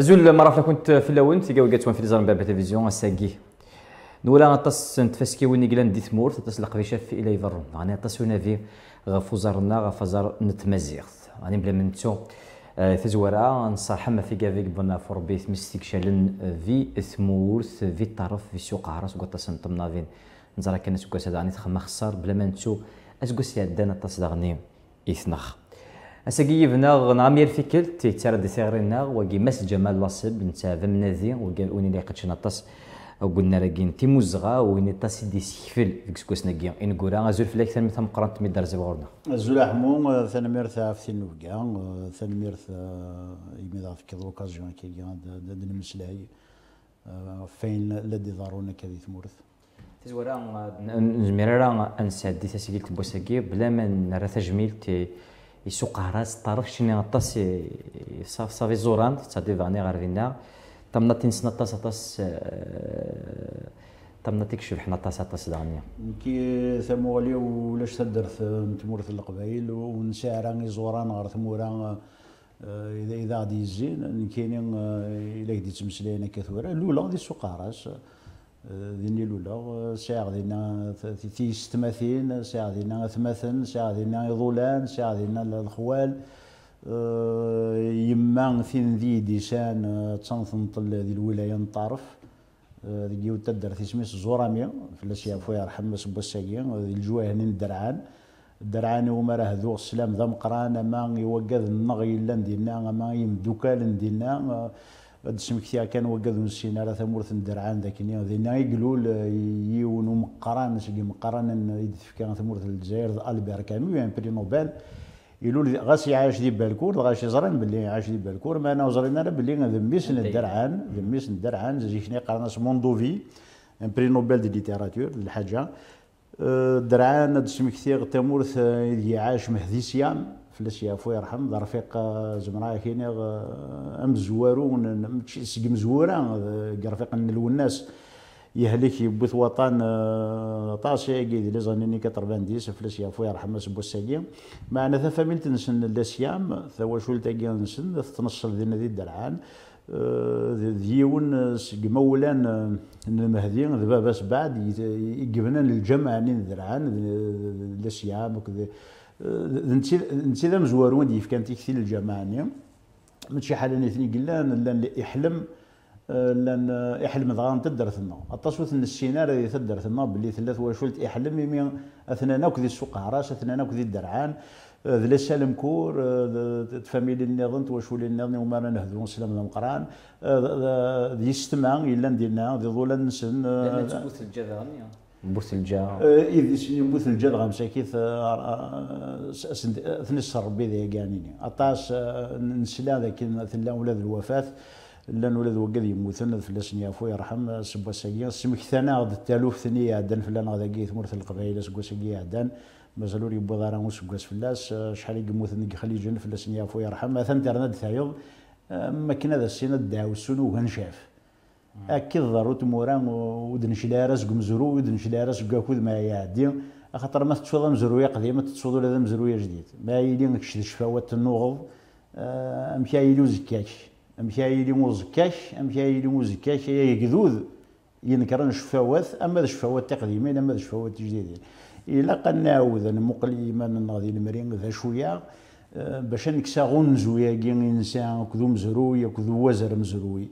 أزول مرة كنت في اللون تيجا وقات في ليزار باب تلفزيون اساكي نولا غطاس نتفاسكي وين قلان دي ثمور تاس لقفيشة في إلى يفرون غاني غطاس ونافي غفوزارنا غفازار نتمازيغ غاني بلا منتو آه، تزورا نصح ما في كافيك بنا فوربيت مستيك شالن في ثمورث في طرف في سوق عراس قطاس نطمنافين نزرا كان سكوس هذا غاني تخمى خسار بلا ما نتو اسكوس يعدانا طاس داغني يثنخ اساكي يبنا نعمير فيكل تيتار دي ثيغرينا وكي مس جمال لاصب نتا فمنادي وقال اوني لي قدش نطاس قلنا راكين تيموزغا وين طاس دي سيفل فيك سكوس نكيا ان كورا ازول فلاك ثاني مثلا مقرانت مي دار زبورنا ازول حمو ثاني في تينوكا ثاني ميرث يمي ضاف كذا اوكازيون كي داد المسلاي فين لدي ضارونا كذي ثمورث تزورا نزميرا انساد دي تسجيل بوساكي بلا ما نرى تجميل تي يسوق راس طرف شنو غطاس صافي صافي زوران تصادي فاني غير فينا. تمنا تنسنا طاس طاس تمنا تكشف حنا طاس طاس دانيا. كي ثمولي ولاش تدرت تمورث القبائل ونسارا زوران غير ثمورا اذا إذا غادي يزين كاينين إلا كدي تمسلاينا كثورا الأولى غادي سوق راس. ذيني لولا ساعة دينا تيس تماثين ساعة دينا ثماثن ساعة دينا يضولان ساعة دينا الخوال. آه، يما ثين ذي ديسان آه، تنثنطل ذي الولاية نطارف. آه، ذي تدر سميس زورامي في الاشياء فويا رحمة سبوساكي الجواهنين الدرعان. الدرعان هما راه ذو السلام ذا مقران ما يوقظ النغي لأن دينا ما يمدوكال دينا. السمكتيا كان وقد نسينا على ثمورث ندرعان ذاك اليوم ذينا يقولوا يون مقران سقي مقران يدفك كان ثمورث الجزائر ألبير كامي يعني بري نوبل يقولوا غاس يعيش دي بالكور غاش يزرن باللي عاش دي بالكور. ما أنا وزرنا باللي ذميس ندرعان ذميس ندرعان زيشني قرناس موندوفي بري نوبل دي ليتيراتور الحاجة. أه، درعان هاد السمكتيا ثمورث يعاش مهدي سيام فلاش يافو يرحم. رفيق زمرا كيني أم زوارو سقي مزورا رفيق الناس يهلك يبث وطن طاسي كي لي زانيني كتربان ديس. فلاش يافو يرحم سبو الساقي معنا ثا تنسن لاسيام ثوا شول تاقي نسن تنصل دينا دي الدرعان ديون مولان المهدي ذباباس بعد يجبنا للجمع درعان لاسيام وكذا. نتي ذا مزوار وين يفكان تيكثيل الجماعة ماشي حالة نيثني قلان لأن يحلم لأن يحلم ضغان تدرثنا التصويت من السينار اللي تدرثنا باللي ثلاث وشولت يحلم يمين اثناء كذي السوق عراس اثناء كذي الدرعان. ذا سالم كور تفاميلي النظام توشولي النظام وما نهدو سلام المقران يستمع إلا نديرنا ذي ظولا نسن لأن تبوث الجذر بوثلجا إذا سنين بوثلجا دغا مساكيت ثنس ربي ذي كانيني. أطاس نسلا ذاك ثلا ولاد الوفاة لأن ولاد وقد يموتون في لسنيا فو يرحم سبا ساقيا سمك ثنا غد التالوف ثني عدن فلان غدا قيت مرث القبائل سبا ساقيا عدن مازالوا يبوا دارا وسباس فلاس شحال يموتن خليجن لسنيا فو يرحم. مثلا ترند ثايض ما كنا ذا السنة داو السنو وغنشاف أكيد ضرو تمورا ودنشلا راس مزرو ودنشلا راس كاكود ما يعدي خاطر ما تتشوض مزرويه قديمة تتشوض ولا مزرويه جديد. ما يلي نكش شفاوات النوغض آه، امشي يلي وزكاش. امشي يلي وزكاش امشي يلي وزكاش يقذوذ. ينكرن شفاوات أما شفاوات تقديمين أما شفاوات جديدين إلا قناوذ مقل إيمان غادي المرين ذا شوية. آه، باش نكسا غنزويا كي إنسان كذو مزروي كذو وزر مزروي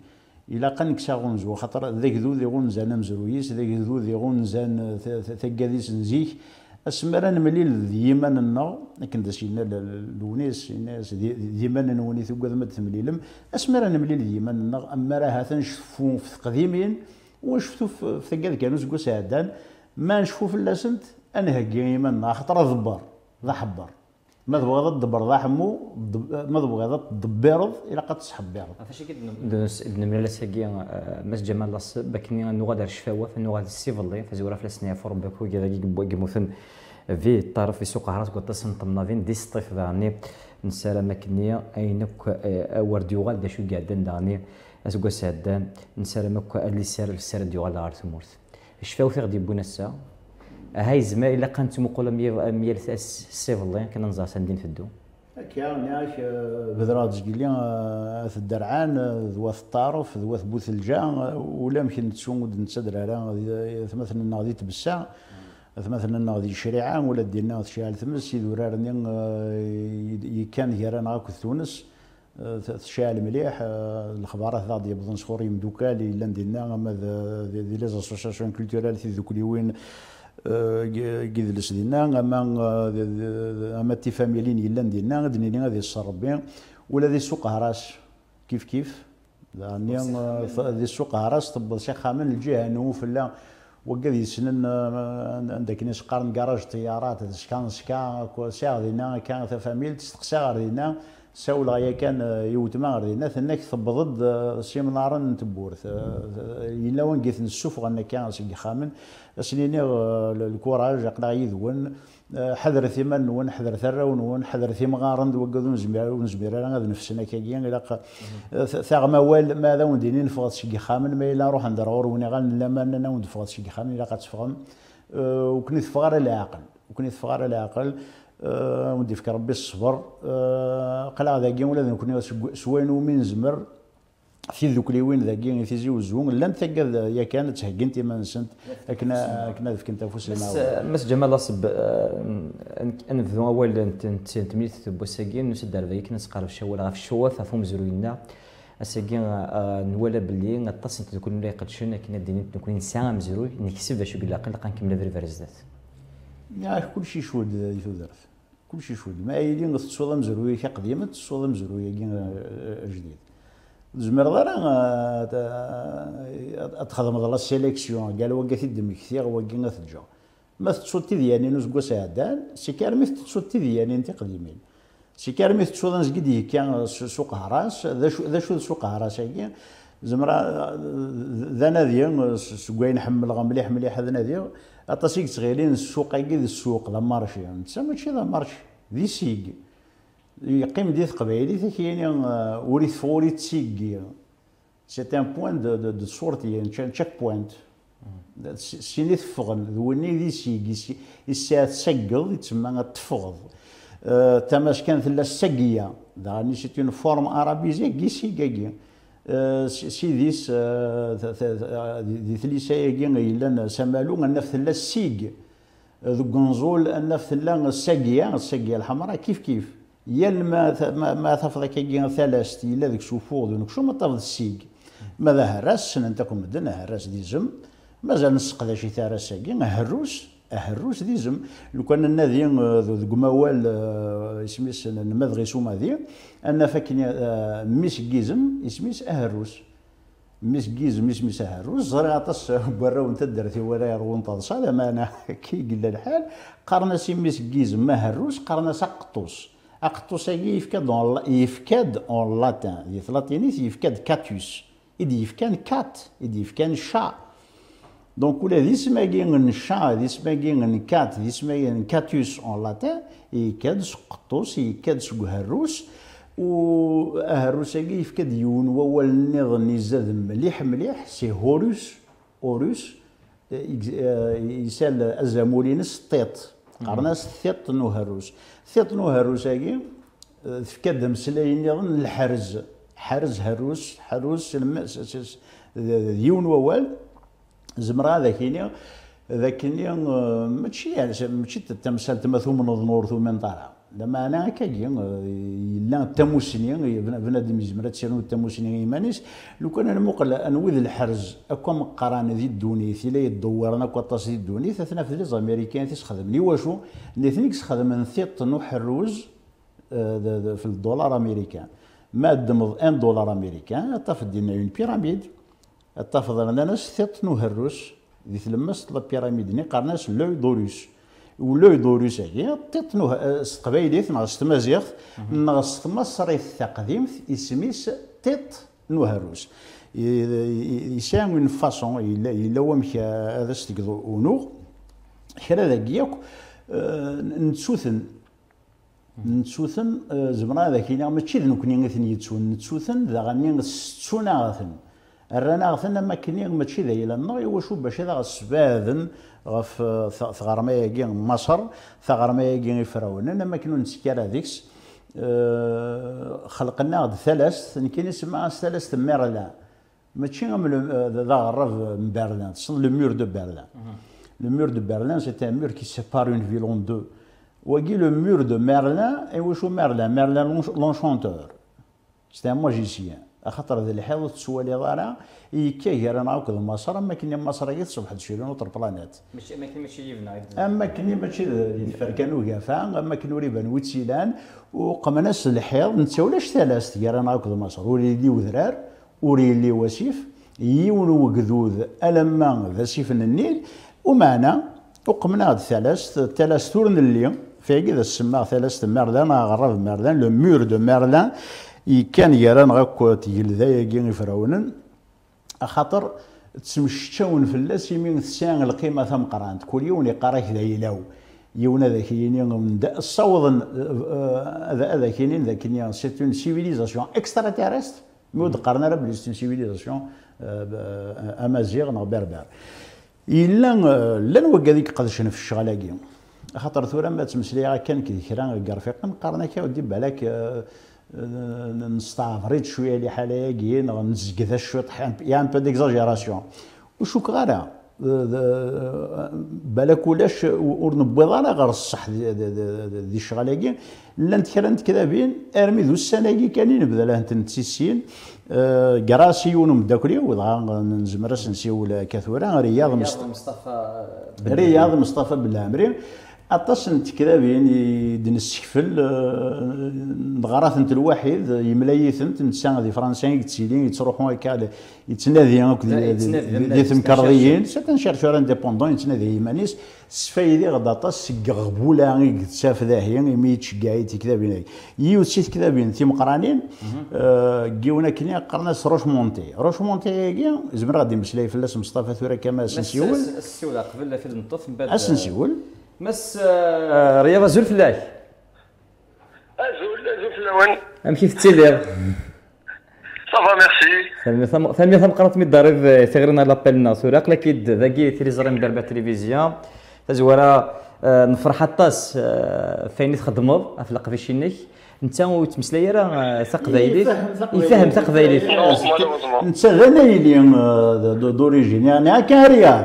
إلا قن كسا غونزو خاطر ذاك ذو ذي غونزان مزرويس ذاك ذو ذي غونزان ثقاديس نزيك اسمرا نمليل ديما النو لكن دسينا لونيس الناس ديما نوني ثقاد ما تمليلم اسمرا نمليل ديما النو اما راه تنشفو في قديمين ونشفتو في ثقاد كانوا زكو سعدان ما نشوفو أنا هكي ايمان خاطر ضبار ذا ما تبغى تدبر ذا حمو ما تبغى تدبرض إلى قد تسحبيرض فاش كي نمر ساكي مس جمال لاص بكني نغاد الشفاوه نغاد السيفلي فزورا في السنة فور بكو كذا كيموثن في الطرف في سوق عراس قلت تنطمنا دي ستيف داني. نسالا مكنية أينك ورد يغال دا شو قاعدين داني؟ اسكو سادان نسالا مكو اللي سار السر ديوغال غار ثمورث الشفاو في غادي بونا الساعة هاي زمان إلا كانت مقولة ميال السيف الله كنا نزار سندين في الدو كان ياك بذرات في الدرعان ذوات الطارف ذوات بوثلجا ولا يمكن تسون نتسدر على مثلا غادي تبسع مثلا غادي شريعة ولا دينا شي ثمس يدورارني كان هيرانا غاكو تونس تشعل مليح الاخبارات غادي يبدو نصور يمدوكال الا ندينا اما دي لي زاسوسياسيون كولتورال ذوك اليوين كيدلس دينا أما أما تي فاميلين إلا ندينا دنيني غادي الصربي ولا ذي سوق هراس. كيف كيف؟ يعني ذي سوق هراس طب شي خامن الجهة نوفلا وقد يسنن عندك ناس قارن كراج طيارات شكان شكا ساعه دينا كان فاميل تستقسى دينا ساول غايا كان يوتما غير ثناك تبضد سيمنار نتبورث إلا وين قيت نسوف غنا كان سي خامن. سنيني الكوراج قدا يذون. حذر ثمن نون حذر ثرا ونون حذر ثم غارند وقدو نزمير ونزمير. أنا نفسنا كاكيا إلى ثاغ موال ماذا ونديني نفغط شي خامن. ما إلا روح عند غور وني لا ما أنا ونفغط شي خامن. إلا قد وكنت فغار العقل وكنت فغار العقل أه ودي فكر ربي الصبر. أه قلع ذاكي ولا نكون سوين ومن زمر. في ذوك ليوين ذاكي زي وزون لم تلقى يا كانت تهجنتي ما نسنت. اكنا اكنا ذيك انت فوس مس جمال اصب انفذو اول تميت بوساكين نسد على ذيك نسقال في الشوال غاف الشواث فهم زروينا اساكين نولا باللي اتصل تكون لا يقدشن كنا ديني نكون إنسان مزروي نكسب ذا شو قلا قل قنكمل فري فرزدات يا كل شيء شود يثودرت كل شيء شود ما يلي نتصوض مزرويه كقديمه تصوض مزرويه جديد. زمر ضرا اتخذ مضلا السيليكسيون قال وقت الدم كثير وقت تجا ما تصوت تذياني نزقو سعدان سيكار مثل تصوت تذياني انت قديمين سيكار مثل تصوت نزقدي كان سوق هراس ذا شو سوق هراس هكي زمرا ذا نادي سكوين حمل مليح مليح هذا نادي اطاسيك تغيلين السوق هكي السوق لا مارشي نتا ماشي لا مارشي ذي سيك يقيم دي قبايلي ثكيني وريث فوريت سيك سي ان بوان دو دو, دو سورتي تشيك بوينت سيني تفغن ذوني ذي سيك الساعة تسقل يتسمى تفغض تماش كانت لا السقية داني سي اون فورم ارابيزي كي سيكاكي سيديس دي ثليسايا يلان سمالو النفث لا السيق ذو قنزول النفث لا الساقية الساقية الحمراء كيف كيف؟ يا ما ما تفضل كي ثلاث الا ذيك سوفوض ونكشو ما تفضل السيق ماذا هراس سننتكم مدن هراس دي زم مازال شي ثراس هروس. هروس دي زم لو كان النادي ذو موال اسميس نمذغي سوما ذي أن فاكني ميس جيزم اسميس اهروس ميس جيزم ميس ميس اهروس زرع عطس براو انت درتي ولا يرون تضصا ما أنا كي قل الحال. قرنا سي ميس جيزم ما قرنا سقطوس اقطوس يفكاد يفكاد اون لاتان دي لاتينيس يفكاد كاتوس يدي يفكان كات يدي يفكان شا. دونك ولا دي سماكي نشا دي سماكي نكات دي سماكي نكاتوس اون لاتان يكاد سقطوس يكاد سكهروس و هروس يفكاد يون وول نظ نزاد مليح مليح سي هوروس هوروس يسال ازامولينس طيط قرناس ثيط نو هروس ثيط نو هروس هاكي تفكاد مسلاين يظن الحرز حرز هروس حروس يون ووال زمرا ذاكيني ذاكيني ماشي يعني ماشي تمثال النور ثم من طالع. لما أنا كاكي لا التموسني بنادم يزمر تسيرو التموسني يمانيس. لو كان أنا مقل انوذ الحرز أكو مقران ذي الدونيث لا يدور أنا كو ذي الدونيث اثنا في لي امريكان تخدم لي واشو؟ نيثنيك تخدم نثيط نوح الروز في الدولار أمريكان. ما دمض إن دولار أمريكان تفضل لنا اون بيراميد. تفضل لنا ثيط نوح الروس ذي تلمس لا بيراميد ني قرناس لو دوريس ولا يدوري ساكي تيطنو تقبايليت ناغ ستمازيغ ناغ ستمصريت التقديم إسميس تيط نوهروس يسان من فاسون الا إلا ومك هذا ستيكدو اونو كرا ذاك ياك. نتسوثن. نتسوثن زمرا ذاك ينا ماشي ذنكني غثن يتسون. نتسوثن ذا غني ستسونا غثن الرانا غثن ما كني ماشي ذا الا نو واش باش هذا غسباذن غف ثغرماياكي مصر ثغرماياكي فرعون أنا ما كانوا نسكر هذيكس آه، خلقنا ثلاث كاين يسمى ثلاث ميرلان ماشي ذا غرف من برلين تصل لو مور دو برلين لو مور دو برلين سيتي ان مور كي سيبار اون فيل اون دو. وكي لو مور دو ميرلين أي واش ميرلين ميرلين خاطر ذا الحيض تسوالي ضارا غير أنا هكذا مصر أما كني مصر غير تصبح تشيلون بلانيت. ماشي أما كني ماشي يبنى أما كني ماشي فركانو كافا أما كني ريبان ويتسيلان وقمناس الحيض نتسولاش ثلاث غير أنا هكذا مصر ولي دي وذرار وريلي وسيف يون وقذوذ ألما ذا سيفن النيل ومعنا وقمنا ثلاث ثلاث تورن اللي في ذا السماء ثلاث مردان غرب مردان لو مور دو مردان كان يران غاكو تيلذا يجي فراونا خاطر تسمشتاون فلاس يمين تسان القيمة ثم قرانت. كل يوم يقرأ كذا يلاو. يونا ذاك من الصوض هذا ذاك ذاك سيت اون سيفيليزاسيون اكسترا تيرستر مود قرنا راه بلي سيتي سيفيليزاسيون آمازيغ نو بربر. إلا لا نوقع ذيك قدشنا في الشغلاكي خاطر ثورا ما تمسلي كان كي كرا كرفيق قرنا كي ودي بالك نستعفريت شوية اللي حالاكي نزقذا شوية يا ان بو ديكزاجيراسيون وشو كغارا بالك ولاش ور على غير الصح دي الشغلاكي لانت كرنت كذابين ارمي ذو السنة كانين بدا له تنتسيسين كراسي ونو مداكلي وضع نزمر نسيو كثورة. رياض مصطفى رياض مصطفى بالعمري. اطاس نتكلابين يدن السكفل نغرات أنت الواحد يملايثنت نسان دي فرنسيين يتسيلين يتروحون هكا يتنادي دي ثمكرضيين سيت ان شيرشور إنديبوندون يتنادي يمانيس. سفايدي غدا طاس غبولا يتساف ذاهي يمي يتشقاي تكذابين يو تسيت كذابين تي مقرانين كيونا كني قرنا روش مونتي روش مونتي زمر غادي مسلاي فلاس مصطفى ثورا كما سنسيول. السيول قبل في النطف من بعد مس آه، رياضة زول فلاك زول زول فلاون ام كيف تسيلير صافا ميرسي ثاني ثم قرأت مي ضارب ثغرنا لابيل الناس وراك لكيد ذاكي تيليزرين دربا تلفزيون تزورا آه، نفرح الطاس آه، فين تخدموا في القفيشينيك انت وتمسلاي راه ثق ذايلي يفهم ثق ذايلي انت غنايلي دوريجين يعني هكا رياض.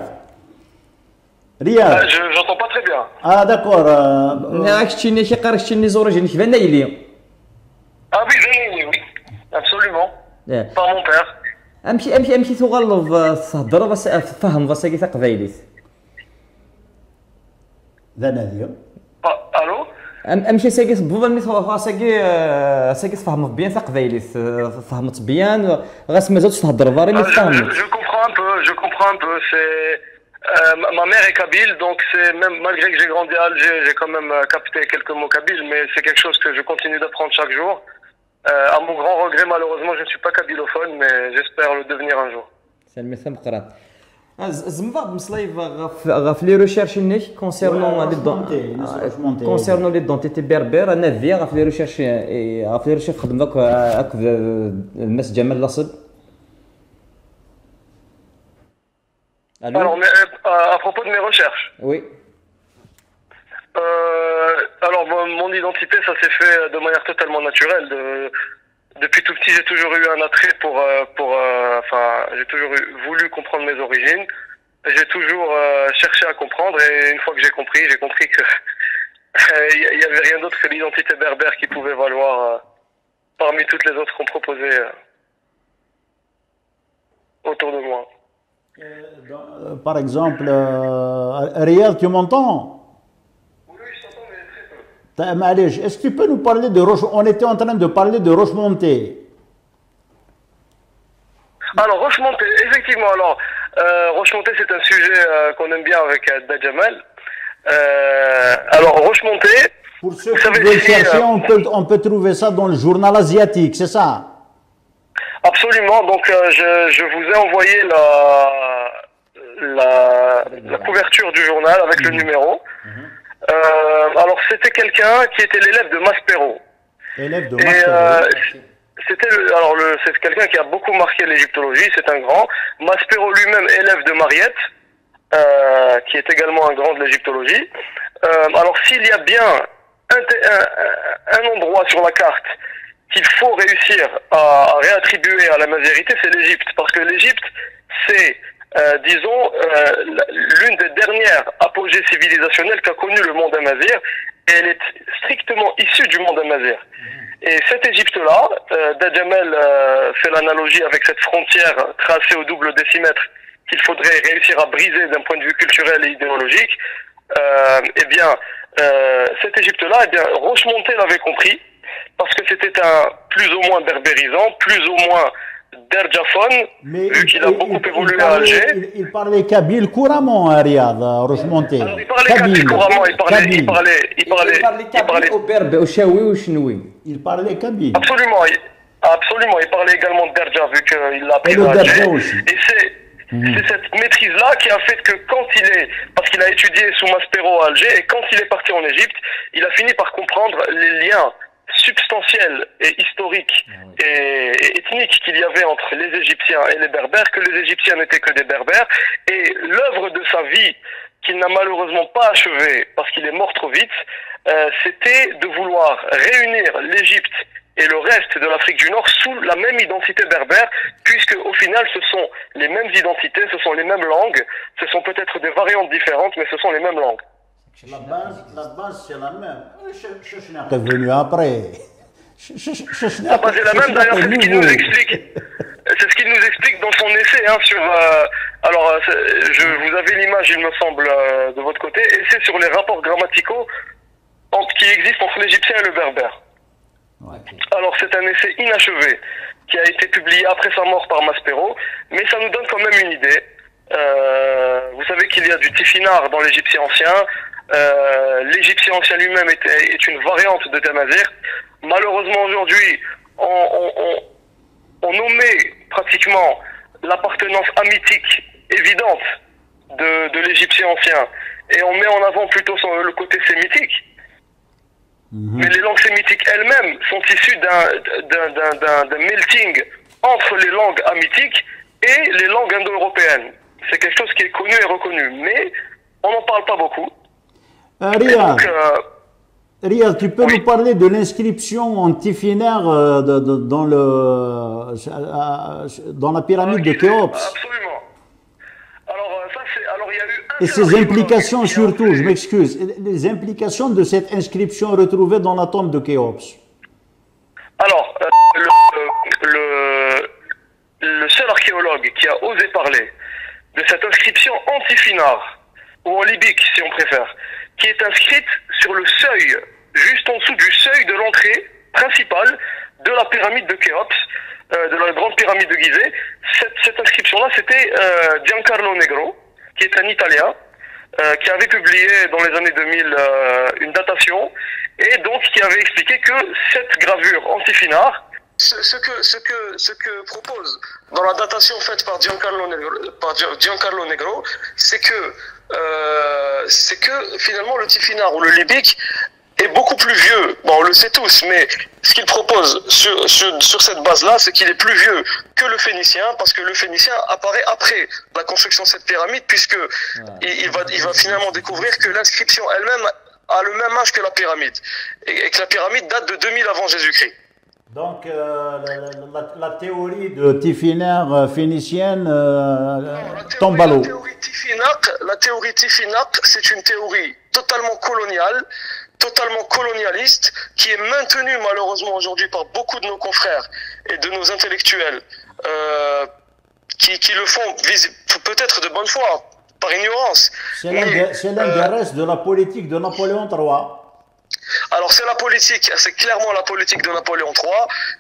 رياض je j'entends pas très bien. آه داكور راك شتيني شي قارك شتيني زوريجين كيف نايلي آه وي فيني وي absolument. Par mon père. امشي امشي امشي تغلظ تهضر بس فهم بس كي تقبايليت ذا نادي ألو امشي ساكي بوضا مي ساكي ساكي تفهم بيان تقبايليت فهمت بيان غاس مازال تهضر فاري مي تفهم جو كومبرون ان بو جو كومبرون ان بو سي Euh, ma mère est kabyle, donc c'est même malgré que j'ai grandi à Alger, j'ai quand même euh, capté quelques mots kabyles, mais c'est quelque chose que je continue d'apprendre chaque jour. Euh, à mon grand regret, malheureusement, je ne suis pas kabylophone, mais j'espère le devenir un jour. C'est le message قرات زعما مسلايف غاف لي ريشيرش نيك كونسيرنون لي كونسيرنون لي دونتيتي بربر انا في غاف لي ريشيرش غاف لي ريشيرش خدم هكا المس جمال Alors, mais, à, à, propos de mes recherches. Oui. Euh, alors, mon, identité, ça s'est fait de manière totalement naturelle. Depuis tout petit, j'ai toujours eu un attrait pour, euh, pour, euh, enfin, j'ai toujours voulu comprendre mes origines. J'ai toujours cherché à comprendre et une fois que j'ai compris, j'ai compris que il n'y avait rien d'autre que l'identité berbère qui pouvait valoir parmi toutes les autres qu'on proposait autour de moi. Euh, par exemple, euh, Riyad, tu m'entends Oui, je t'entends, mais très peu. Est-ce que tu peux nous parler de Roche On était en train de parler de Roche-Montée. Alors, Roche-Montée, effectivement. Alors, euh, Roche-Montée, c'est un sujet euh, qu'on aime bien avec euh, Dajamal. Euh, alors, Roche-Montée. Pour ceux qui veulent chercher, on, peut, on peut trouver ça dans le journal asiatique, c'est ça? Absolument. Donc, euh, je, je, vous ai envoyé la, la, la, couverture du journal avec le mhm. numéro. Mhm. Euh, alors, c'était quelqu'un qui était l'élève de Maspero. Élève de Maspero. Euh, c'était alors le c'est quelqu'un qui a beaucoup marqué l'égyptologie. C'est un grand. Maspero lui-même élève de Mariette, euh, qui est également un grand de l'égyptologie. Euh, alors, s'il y a bien un, un, endroit sur la carte qu'il faut réussir à, réattribuer à la majorité, c'est l'Égypte. Parce que l'Égypte, c'est, euh, disons, euh, l'une des dernières apogées civilisationnelles qu'a connu le monde amazir. Et elle est strictement issue du monde amazir. Et cette Égypte-là, euh, Dadjamel euh, fait l'analogie avec cette frontière tracée au double décimètre qu'il faudrait réussir à briser d'un point de vue culturel et idéologique. Euh, eh bien, euh, cette Égypte-là, eh bien, Rochemontel l'avait compris, parce que c'était un plus ou moins berbérisant, plus ou moins derjaphone, vu qu'il a beaucoup évolué à Alger. Il, parlait kabyle couramment à Riyad, Rochemontel. il parlait kabyle couramment, il parlait, il parlait, il parlait, il parlait, au berbe, au chaoui au chinoui. Il parlait kabyle. Absolument, absolument, il parlait également de derja, vu qu'il l'a appris à Alger. Et c'est, Mhm. C'est cette maîtrise-là qui a fait que quand il est, parce qu'il a étudié sous Maspero à Alger, et quand il est parti en Égypte, il a fini par comprendre les liens substantiels et historiques ah et, ethniques qu'il y avait entre les Égyptiens et les Berbères, que les Égyptiens n'étaient que des Berbères, et l'œuvre de sa vie, qu'il n'a malheureusement pas achevée parce qu'il est mort trop vite, euh, c'était de vouloir réunir l'Égypte et le reste de l'Afrique du Nord sous la même identité berbère, puisque au final ce sont les mêmes identités, ce sont les mêmes langues, ce sont peut-être des variantes différentes, mais ce sont les mêmes langues. La base, la base c'est la même. T'es venu après. La base est la même, d'ailleurs, c'est ce qu'il nous explique. C'est ce qu'il nous explique dans son essai hein, sur. Euh, alors, euh, je, vous avez l'image, il me semble, euh, de votre côté, et c'est sur les rapports grammaticaux qui existent entre l'égyptien et le berbère. Alors c'est un essai inachevé qui a été publié après sa mort par Maspero, mais ça nous donne quand même une idée. Euh, vous savez qu'il y a du tifinar dans l'égyptien ancien. Euh, l'égyptien ancien lui-même est, est, une variante de Damazir. Malheureusement aujourd'hui, on, on, on, omet pratiquement l'appartenance amitique évidente de, de l'égyptien ancien et on met en avant plutôt le côté sémitique. Mhm. Mais les langues sémitiques elles-mêmes sont issues d'un melting entre les langues amitiques et les langues indo-européennes. C'est quelque chose qui est connu et reconnu, mais on n'en parle pas beaucoup. Euh, Riyad, tu peux nous parler de l'inscription antifinaire euh, dans, le, euh, dans la pyramide de Khéops? Absolument. Et ses implications surtout, je m'excuse, les implications de cette inscription retrouvée dans la tombe de Khéops? Alors, euh, le, le, seul archéologue qui a osé parler de cette inscription antifinard, ou en libique si on préfère, qui est inscrite sur le seuil, juste en dessous du seuil de l'entrée principale de la pyramide de Khéops, euh, de la grande pyramide de Gizeh. Cette, inscription-là, c'était euh, Giancarlo Negro, qui est un Italien, euh, qui avait publié dans les années 2000 euh, une datation, et donc qui avait expliqué que cette gravure antifinard, ce, ce, que, propose dans la datation faite par Giancarlo Negro, par Giancarlo Negro c'est que, euh, c'est que finalement le tifinard ou le libique est beaucoup plus vieux. Bon, on le sait tous, mais ce qu'il propose sur, sur, cette base-là, c'est qu'il est plus vieux que le phénicien, parce que le phénicien apparaît après la construction de cette pyramide, puisque il, va, il va finalement découvrir que l'inscription elle-même a le même âge que la pyramide, et, que la pyramide date de 2000 avant Jésus-Christ. Donc, euh, la, théorie de Tifinagh euh, phénicienne euh, tombe à l'eau. La théorie Tifinagh, c'est une théorie totalement coloniale totalement colonialiste qui est maintenu malheureusement aujourd'hui par beaucoup de nos confrères et de nos intellectuels euh, qui, qui, le font peut-être de bonne foi, par ignorance. C'est l'un des, euh, restes de la politique de Napoléon III. Alors c'est la politique, c'est clairement la politique de Napoléon III,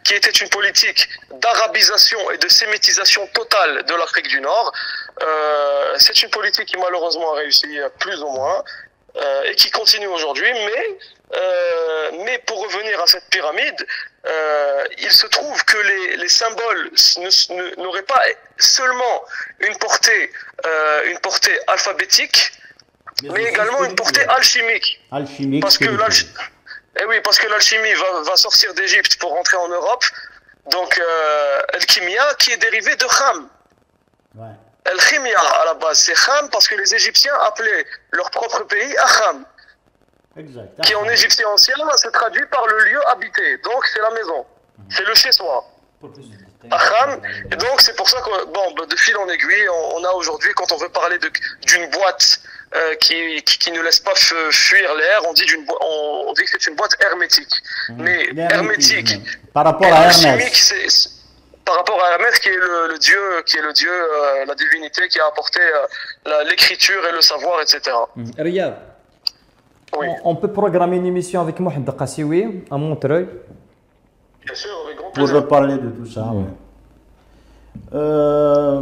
qui était une politique d'arabisation et de sémitisation totale de l'Afrique du Nord. Euh, c'est une politique qui malheureusement a réussi plus ou moins. Euh, et qui continue aujourd'hui. Mais, euh, mais pour revenir à cette pyramide, euh, il se trouve que les, les symboles n'auraient pas seulement une portée, une portée alphabétique, mais, également une portée alchimique. Alchimique. Parce que eh oui, parce que l'alchimie va, va sortir d'Égypte pour rentrer en Europe. Donc, euh, qui est dérivé de Kham. Ouais. El-Khimia, à la base, c'est Kham parce que les Égyptiens appelaient leur propre pays Akham. qui en égyptien ancien se traduit par le lieu habité. Donc c'est la maison, c'est le chez-soi. Acham. Et donc c'est pour ça que bon, de fil en aiguille, on, on a aujourd'hui quand on veut parler d'une boîte euh, qui, qui, qui ne laisse pas fu- fuir l'air, on dit d'une on, on dit que c'est une boîte hermétique. Mais hermétique, Par rapport à chimique, Hermès. par rapport à Hermès qui est le, le dieu, qui est le dieu, euh, la divinité qui a apporté euh, l'écriture et le savoir, etc. Riyad, Oui. on, on peut programmer une émission avec Mohamed Qassiwi à Montreuil. Bien sûr, avec grand Pour plaisir. reparler de tout ça, ouais. Euh,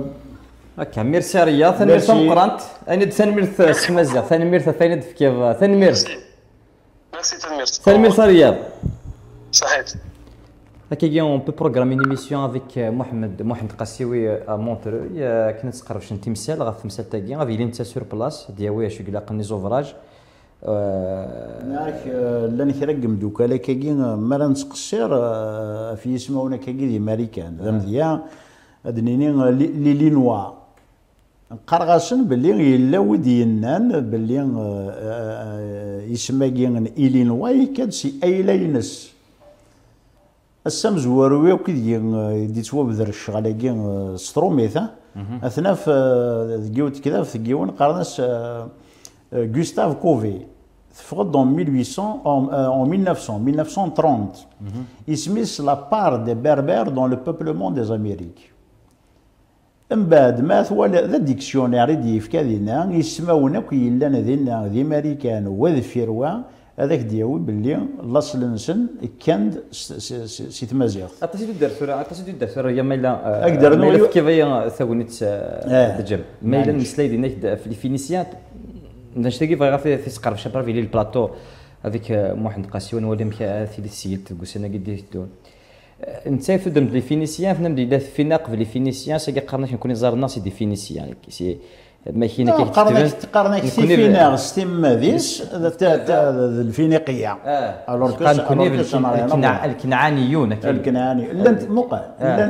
هكا ميرسي رياض ثاني ميرسي ميرسي. مقرانت أنا ثاني ميرث سمازة ثاني ميرث ثاني كيف ثاني ميرث Merci. Tanmir. ثاني ميرث رياض صحيت. هكا اون بو بروغرامي émission avec محمد محمد قاسيوي مونترو كنا تقرب شن تمثال غا تمثال تاكي غادي لين تا سور بلاص دياوي شو قلاق ني زوفراج هناك لأن كيرقم دوكا لا كاكي مرا نتقصير آه، في يسمعونا كاكي دي ماريكان ذا مزيان ادنيني لي لينوا قرغاسن باللي يلا ود ينان باللي آه، آه، يسمى كين إلينوا كاد سي ايلينس السام زواروي وكي يدي توابذر الشغالة كين ستروميثا اثنا في ديوت كذا في ديون قرناس آه، آه، Gustave Couvé تفقد dans 1800 en, euh, en 1900 1930 يسميس لا بار دي بربر dans le peuplement des Amériques. من بعد ما ولا ذا ديكسيونير دي يفكا دينا يسماونا كي يلان دينا دي ماريكان وذ فيروا هذاك دياوي باللي لاصل نسن كان س- س- س- سي تمازيغ عطاتي دو دار سورة عطاتي دو سورة يا مايلا مايلا نقول- كيف هي ثونيت آه. دجم مايلا معليش. نسلاي دينك في الفينيسيان نشتاقي فغا في سقر في شابر في البلاطو هذيك محمد قاسيون ولا مكا في السيد قسنا قد دون انت في دم لي فينيسيان فنم دي فينا قبل لي فينيسيان ساقي قرنا كنكون زار الناس دي فينيسيان سي ما كاين كي قرنك قرنك في فينا ستيم ماديس الفينيقية. آه. ألوغ كان الكنعانيون الكنعاني. لنت موقع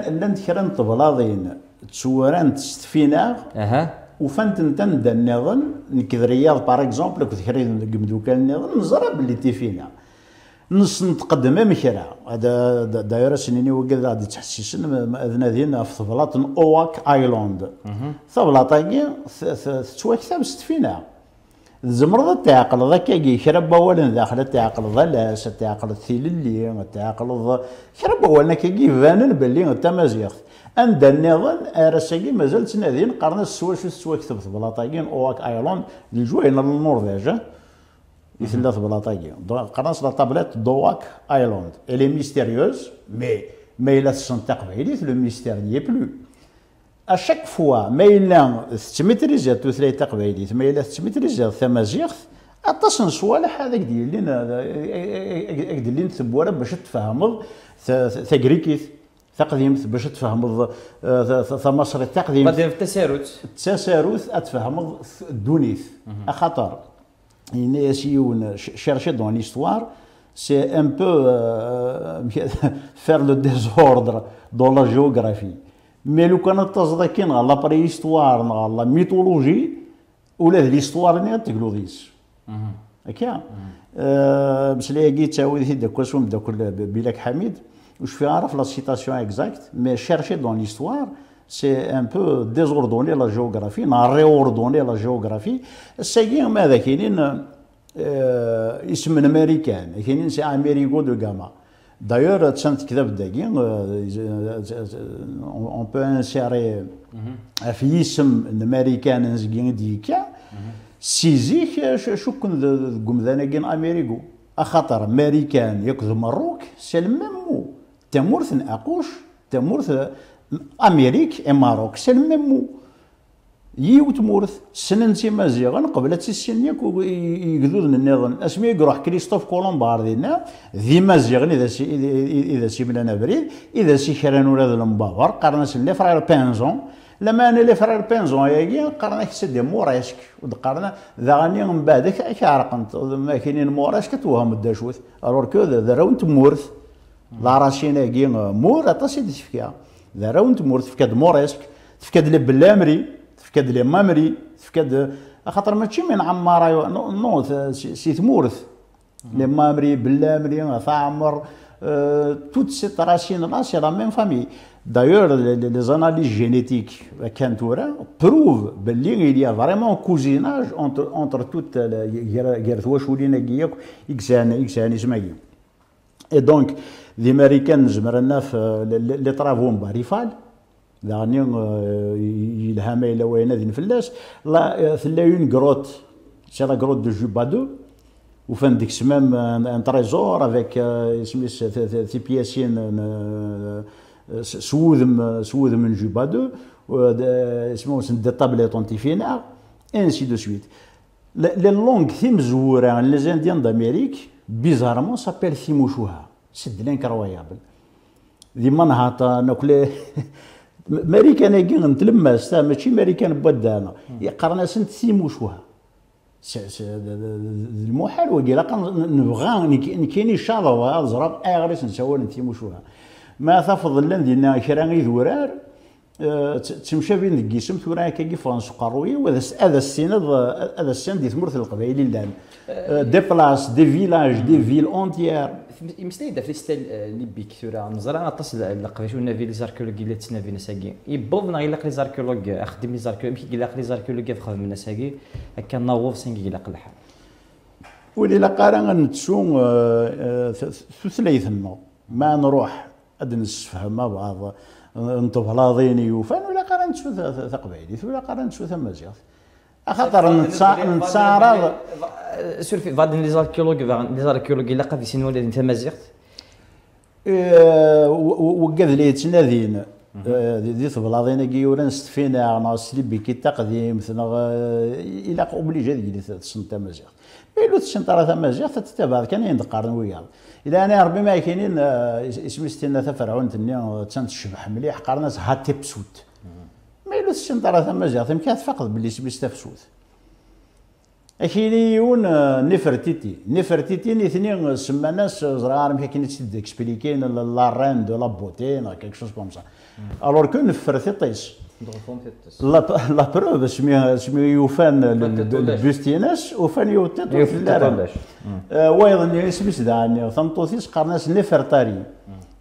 لنت كرا طبلاضين تصوران تستفينا أها. وفانت انت ندا النظن نكذ رياض باغ اكزومبل كنت خريج مدوكا النظن نزرى باللي تيفينا نص نتقدم ام هذا دا- دايرة سنيني وكذا غادي تحسسن اذنا دينا في ثبلاط أوواك آيلاند. ثبلاطاكي تتواكتب ستفينا زمرض تعقل ذاك كي شرب اولا داخل تعقل ظلاس تعقل الثيللي تعقل شرب اولا كي فانن باللي تمازيغ عند النظام ارساكي مازال تنادين قرن السوا شو سوا كتب في بلاطاكين اوك آيلاند. الجوين النرويج يثلا في بلاطاكي قرنس لا طابلات دواك ايلاند الي ميستيريوز مي ما الا تسنطق بعيديت لو ميستير ني بلو اشاك فوا ما الا تميتريزا توثلاي تقبايليت ما الا تميتريزا ثمازيغ اطاس صوالح هذاك ديال لنا ديال لنا ثبوره باش تفهمض ثقريكيت تقديمت باش تفهمض ثمصري تقديم غادي في التساروت التساروث اتفهمض الدونيث سيون chercher dans l'histoire c'est un peu euh, faire le désordre dans la géographie. Mais لو كانت تصدق كاين على بري هيستوار على ميثولوجي ولا ليستوار ني تقولوا ديس هكا كي تاوي ذي داك واسوم داك بلاك حميد واش فيها عرف لا سيتاسيون اكزاكت مي شيرشي دون ليستوار سي ان بو ديزوردوني لا جيوغرافي نا ريوردوني لا جيوغرافي الساقي ماذا كاينين آه، اسم امريكان كاينين سي امريكو دو غاما دايور تسنت كتاب داكي اون بو انسيري في اسم امريكان نزكي ديكا سيزيك كن قمذاناكين امريكو اخاطر امريكان ياكل مروك سلممو تمورث اقوش تمورث امريك اي ماروك سلممو يوت مورث سنن سي مازيغن قبل تسين ياك يقدود النظام اسمي يروح كريستوف كولومبار دينا ذي مازيغن اذا سي اذا سي بلانا بريد اذا سي كران ولا المبابر قرنا لي فرير بانزون لما أنا لي فرير بانزون ياكي قرنا كسد موراسك وقرنا ذا غني من بعدك كعرقنت ما كاينين موراسك توهم الداشوث الور كو ذا راونت مورث لا راسينا مور اطاسي تفكا ذا راوند مور تفكاد موريسك تفكاد لي بلامري تفكاد لي مامري تفكاد خاطر ماشي من عمارة نو سي تمورث لي مامري بلامري غاث عمر توت سيت راسين راسي لا ميم فامي دايور لي زاناليز جينيتيك كانت ورا بروف باللي غيليا فريمون كوزيناج اونتر اونتر توت غير واش ولينا كياك اكسان اكسان اسمايا اي دونك les Et donc, les Américains, les travaux barifal, يعني يلهام إلى وين هذه فلاس لا ثلاين كروت. سي لا كروت دو جوبادو وفان ديك سمام ان تريزور افيك سميس ثي بياسين سوذم سوذم من جوبادو اسمه دي طابليت اونتيفينا انسي دو سويت لي لونغ ثيم زوره لي زانديان دامريك بيزارمون سابيل ثيموشوها سد لانكرويابل ديما نهاط ناكل ماريكان كي نتلمس تا ماشي ماريكان بودانا. يقرنا سنت ثيموشوها المحال وكيلا نبغى كايني شاضوا زراب آغريس نسوال ثيموشوها ما تفضل لنا كرا غير ورار تمشى بين الجسم ثورا كي فرنسا قروي هذا السين هذا السين دي ثمرت القبائل لأن دي بلاص دي فيلاج دي فيل اونتيير يمسني دا في ستيل ليبيك ثورا نزرع نطس لقباش نافي لي زاركولوج اللي تسنافي نساكي. يبوظ نا غير لي زاركولوج أخدم لي زاركولوج مشي قال لي زاركولوج فخاف من نساكي. هكا نوض سين قال الحال ولي لا قارا نتسو ثلاث ما نروح اد نسفهم مع بعض نطفلاضيني يوفان ولا قرا نتشو ثقبيلي ولا قرا نتشو ثمازيغ خاطر نتصارى سورفي فاد لي زاركيولوج لي زاركيولوج الا قا سين ولا تمازيغ وقاد لي تنادين دي تبلاضين كي ورا نستفينا ناس لي بكي تقديم إلى اوبليجي ديال تسنت بيلو تسنت راه تمازيغ تتبع كان يندقر وياه اذا أنا ربي ما كاينين اسمي ستينا فرعون تني تنتشبح مليح قرنا هاتي بسوت ما يلو تسنت راه تمازيغ تمكن تفقد باللي سمي ستفسوت اكيني يون نفرتيتي نفرتيتي سما ناس صغار مي كاين تسد اكسبليكين لا رين دو لا بوتي كيك شوز كوم سا الور كو نفرتيتيس لا بروف سمي سمي يوفان البوستيناس وفان يوتيت في اللارا وأيضا سميس داني ثمطوثيس قرناس نفرتاري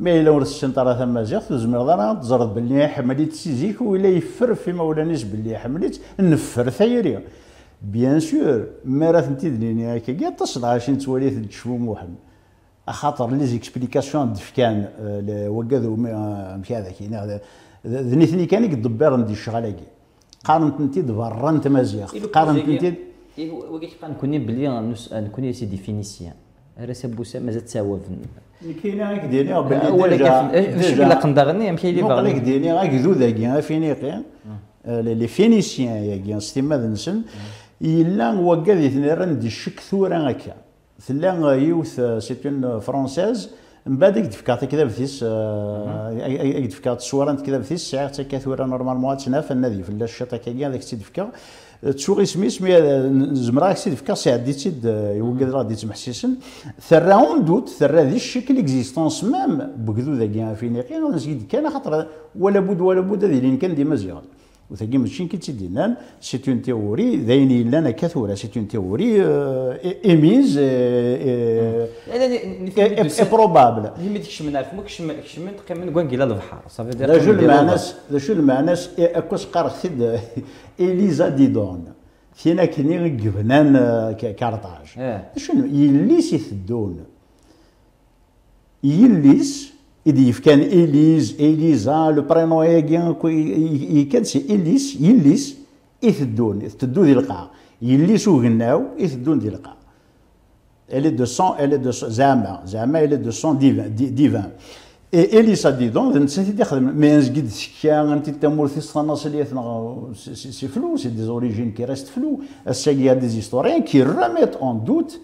ما الا ورسنت راه ثم زيغ تزمر ضرا تزرد باللي حمليت سيزيك ولا يفر في مولانيس باللي حمليت نفر ثيري بيان سور ما راه تنتي دنيا هكا تصل عشان توالي تشوفو موحد خاطر لي زيكسبليكاسيون دفكان وكادو مشي هذا كاين ذنيثني كان يدبر ندي الشغلاكي قارنت انت برا انت مزيغ. قارنت انت وقيت نكوني بلي نكوني سي ديفينيسيان راه سبوسه مازال تساوى كاين غيك ديني باللي ولا فاش لا قندغني مكاين اللي باغي ديني غيك ذو ذاكي فينيقي لي فينيسيان ياكي ستيما ذنسن إلا وكاد يتنرن دي الشك ثورا هكا ثلا يوث سيت اون فرونسيز من بعد يدفكا كذا بثيس يدفكا تصورا كذا بثيس ساعه تكا ثورا نورمالمون تناف النادي في الشتا كاكيا ذاك تيدفكا تسوغي سميس مي زمرا تيدفكا ساعه دي تيد يوكاد راه دي تمحسسن ثرا اون دوت ثرا ذي الشكل اكزيستونس مام بكذو ذاك فينيقي نسيد كان خاطر ولا بد ولا بد هذه كان ديما زيغل وثقي ماشي كي تيدينا سي اون تيوري ذاين لنا كثورة سي اون تيوري ايميز اي بروبابل اللي ما ديكش من عارف ماكش كش من تقيم من كيلا البحر صافي لا جو المعناس جو المعناس اكوس قارث إليزا ديدون. فينا كني جبنان كارطاج. شنو؟ يليس يثدون. يليس إذا كان إليز إليزا لو برينو كان سي إليس يليس يثدون يثدون دي القاع يليس وغناو يثدون دي القاع elle دو سون elle دو زعما زعما elle دو سون ديفان ديفان اي اليسا دي دون نسيتي تخدم مي نزقد سكا انت تمورثي الصناصليات سي فلو سي دي زوريجين كي ريست فلو الساقيا دي زيستوريان كي ريميت اون دوت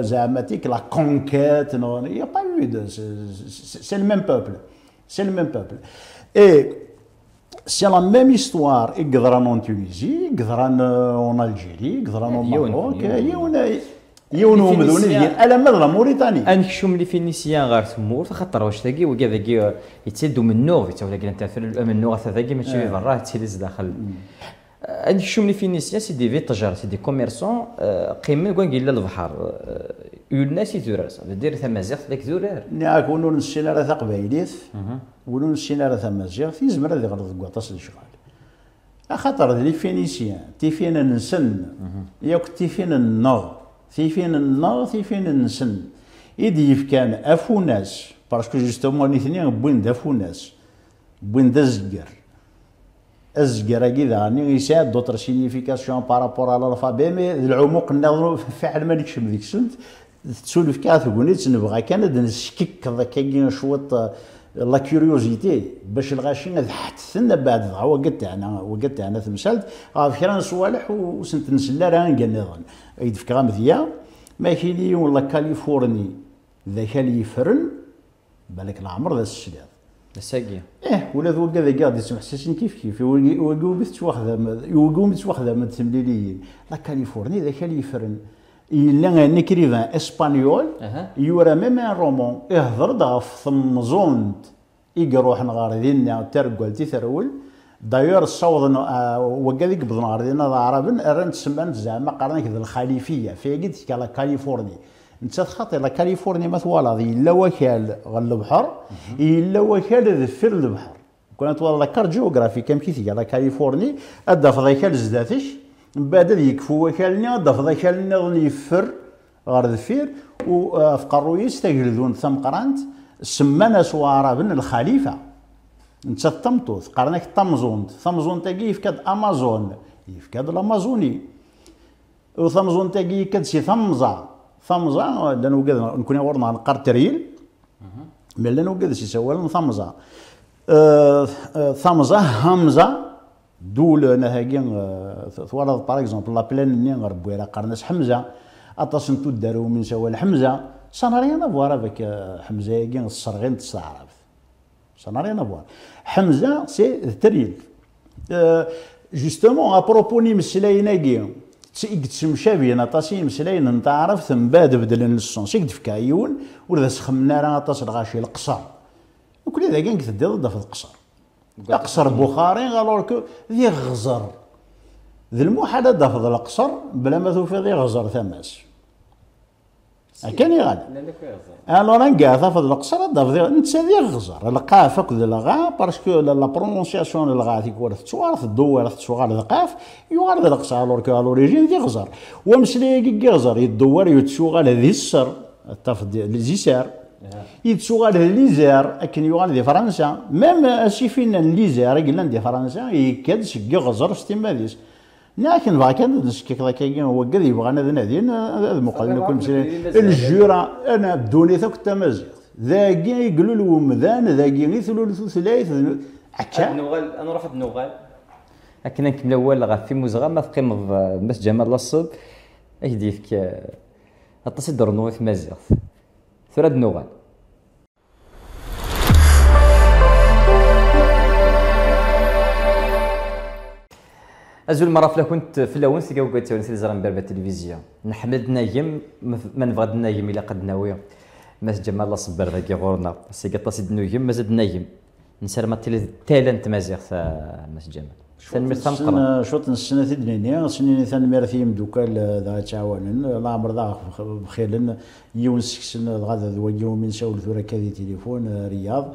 زعماتيك لا كونكيت il n'y a pas eu de c'est le même peuple. C'est le même peuple. Et c'est la même histoire. يقدران en Tunisie يقدران en Algérie يقدران en Maroc يون يون ومدوني ديال الا مدرا موريتاني انكشو ملي فينيسيان غير تمور خاطر واش تاكي وكا ذاكي يتسدوا من نوغ تاولا من نوغ ذاكي ماشي في براه تيلز داخل هذيك الشوم اللي فينيسيا سي دي فيتاجر سي دي كوميرسون قيمين كون قيل البحر. يولناس يثورار دير تمازيغ ذاك ثورار ناك ونو نسينا راه تقبايليت ونو نسينا راه تمازيغ تيزمر هذا غير ديك واطاس الشغال خاطر لي فينيسيان تيفين نسن ياك تيفين النغ تيفين النغ تيفين نسن إدي كان أفوناس باسكو جوستومون الاثنين بوين دافوناس بوين دا الزقر الزقر كي راني يساعد دوتر سينيفيكاسيون بارابور على الفابي مي العمق نظرو فعل ما نكشف ديك السنت تسولف كاع تقوليت نبغى كان نسكك ذاك شوط لا كيوريوزيتي باش الغاشي حتثنا بعد وقت تاعنا وقت تاعنا تمثلت غاف كرا صوالح وسنت نسلا راه نقنضن إيد في كرام ذيا ما كيلي ولا كاليفورني ذاك اللي يفرن بالك العمر ذا السلاد الساقية آه ولا ذو كذا قاعد يسمح ساسين كيف كيف واحدة يوقعوا بيت واحدة من التمليليين لا كاليفورني ذاك اللي يفرن إلا نكريفان اسبانيول يورا ميم ان رومون يهضر دا في ثمزونت يقروح نغار دينا ترقل تيثرول دايور الصوض وقال يقبض نغار دينا عرب ران تسمى زعما قرنك الخليفيه في قلت لا كاليفورني انت خاطي لا كاليفورنيا ما ثوالا الا وكال غل البحر الا وكال ذفر البحر. كانت والله كار جيوغرافي كم كيف لا كاليفورني ادا فضيك الزداتش من بعد يكفو وكالني ادا فضيك النظن يفر غير ذفير وفي قرويس تجلدون ثم قرانت سمانا سوارا بن الخليفة. انت تمطوث قرنك تمزون تمزون تاقي يفكاد أمازون يفكاد الأمازوني. وثمزون تاقي يكاد سي ثمزه ثمزة لأنه قد نكون ورنا عن قرتريل من لأنه قد سيسوال ثمزة أه ثمزة همزة دول نهاجين ثوالد باغ اكزومبل لا بلان ني غربوا إلى قرنس حمزه اتصن تداروا من سوال حمزه سان ريان افوار افيك حمزه يجين الصرغين تستعرف سان ريان افوار حمزه سي تريل جوستومون ابروبو ني تمشابين اطاسي مسلاين نتعرف ثم بعد بدل الصون سيك دفكا يون ولا سخمنا راه اطاس الغاشي القصر. وكل ذا كان كتدي ضد في القصر. أقصر بخاري غالورك ذي غزر. ذي المحال دافض القصر بلا ما توفي ذي غزر ثماس. كان يغال أنا راه كاع تفض القصر؟ دافض انت ذي غزر القاف اكد الغا باسكو لا برونونسياسيون الغا تيكور تسوار الدوار تسوار القاف يوار ذي القصر. الور كو لوريجين ذي غزر ومسلي غزر يدور يتسوغال ذي السر تفض ليزيسار يتسوغال ليزار أكن يوغال ذي فرنسا. ميم اسيفين ليزار قلنا ذي فرنسا يكاد سكي غزر ستيماديس لكن بغا كان نشكك ذاك هو قد يبغى أنا نادين هذا مقال نكون الجوره أنا بدوني ثوك تمازيغ ذاكي يقولوا له مذان ذاكي يثلوا له ثلاث عكا نوغال أنا رحت نوغال لكن نكمل أول غا في مزغا ما تقيم مس جمال لاصب اش ديفك اتصل درنو في مازيغ ثراد نوغال أزول مرة فلا كنت في اللون سيكا وقت تاون سي زران بيربا التلفزيون. نحمد نايم ما نبغى نايم إلا قد ناوي ماس جمال الله صبر ذاك غورنا. سيكا طاسي نويم مازال نايم. نسال ما تالنت مازيغ ماس جمال تنمير ثم شوط السنة تدنيني سنين ثنمير في مدوكال ذا تعاونن. لا عمر ذا بخير يون سكسن غادا ذو يومين ساول ثورة كذي تليفون رياض.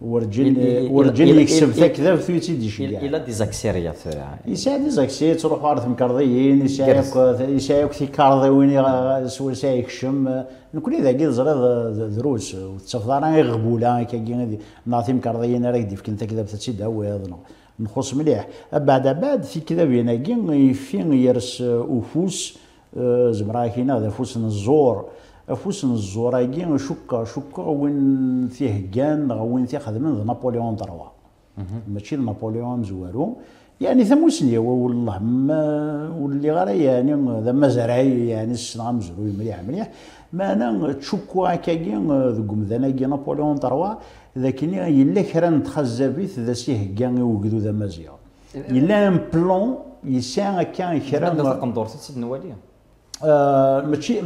ورجل ورجل يكسب ذاك في تيدي شي إلى ديزاكسيريات يساعد ديزاكسي تروح عارف مكرضيين يساعدك يساعدك في كارضي وين سوى سايك الشم نكون إذا كي زرا دروس وتصفض أنا يغبولا كي نعطي مكرضيين راك ديف كنت كذا بتسيد هو نخص مليح. بعد بعد في كذا بينا فين يرس وفوس زمرا كينا هذا فوس الزور افوس الزوراكي شكا شكا وين فيه كان وين فيه خدمن نابليون دروا. ماشي نابليون زوارو. يعني ثموسني والله ما واللي غير يعني ذا زرعي يعني السنة مزروي مليح مليح. ما أنا تشكو هكاكي ذوك مذناكي نابليون دروا. لكن يلا كرا نتخزبيت ذا سيه كان وقدو ذا مزيان يلا أن بلون يسان كان كرا قندور سيد نواليه ماشي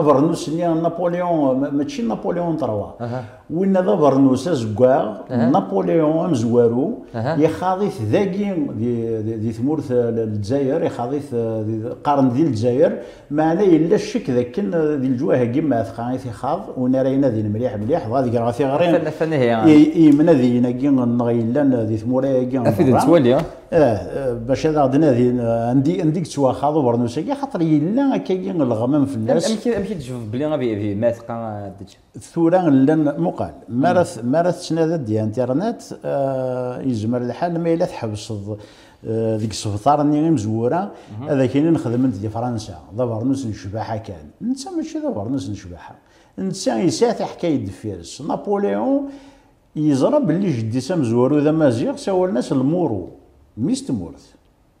افرنوس نابليون ماشي نابليون 3 وين ذا برنوس زكواغ أها. نابليون مزوارو أها. يخاضيث ذاكي دي, ثمورث الجزائر يخاضيث دي قارن ديال الجزائر معنا الا الشك ذاك دي الجواه كيما ثقايث يخاض ونرينا ذي مليح مليح غادي غرين فن فن هي اي من ذي ناكي نغيلان دي ثمورا كي افيد تولي آه باش هذا غادي نادي عندي عندك تواخاض برنوسا خاطر يلا كاين الغمام في الناس امكن امكن تشوف بلي غادي في ماثقه دج ثورة لن مقال مارث مارث تنادى ديال انترنت آه يزمر الحال ما الا تحبس آه ديك السفطار ني مزوره هذا كاين نخدم انت دي فرنسا. ذا برنوس نشباحه كان. انت ماشي ذا برنوس نشباحه انت يسات حكاية دفيرس نابليون يزرى باللي جدي سام زوارو ذا مازيغ سوى الناس المورو. ميست مورث.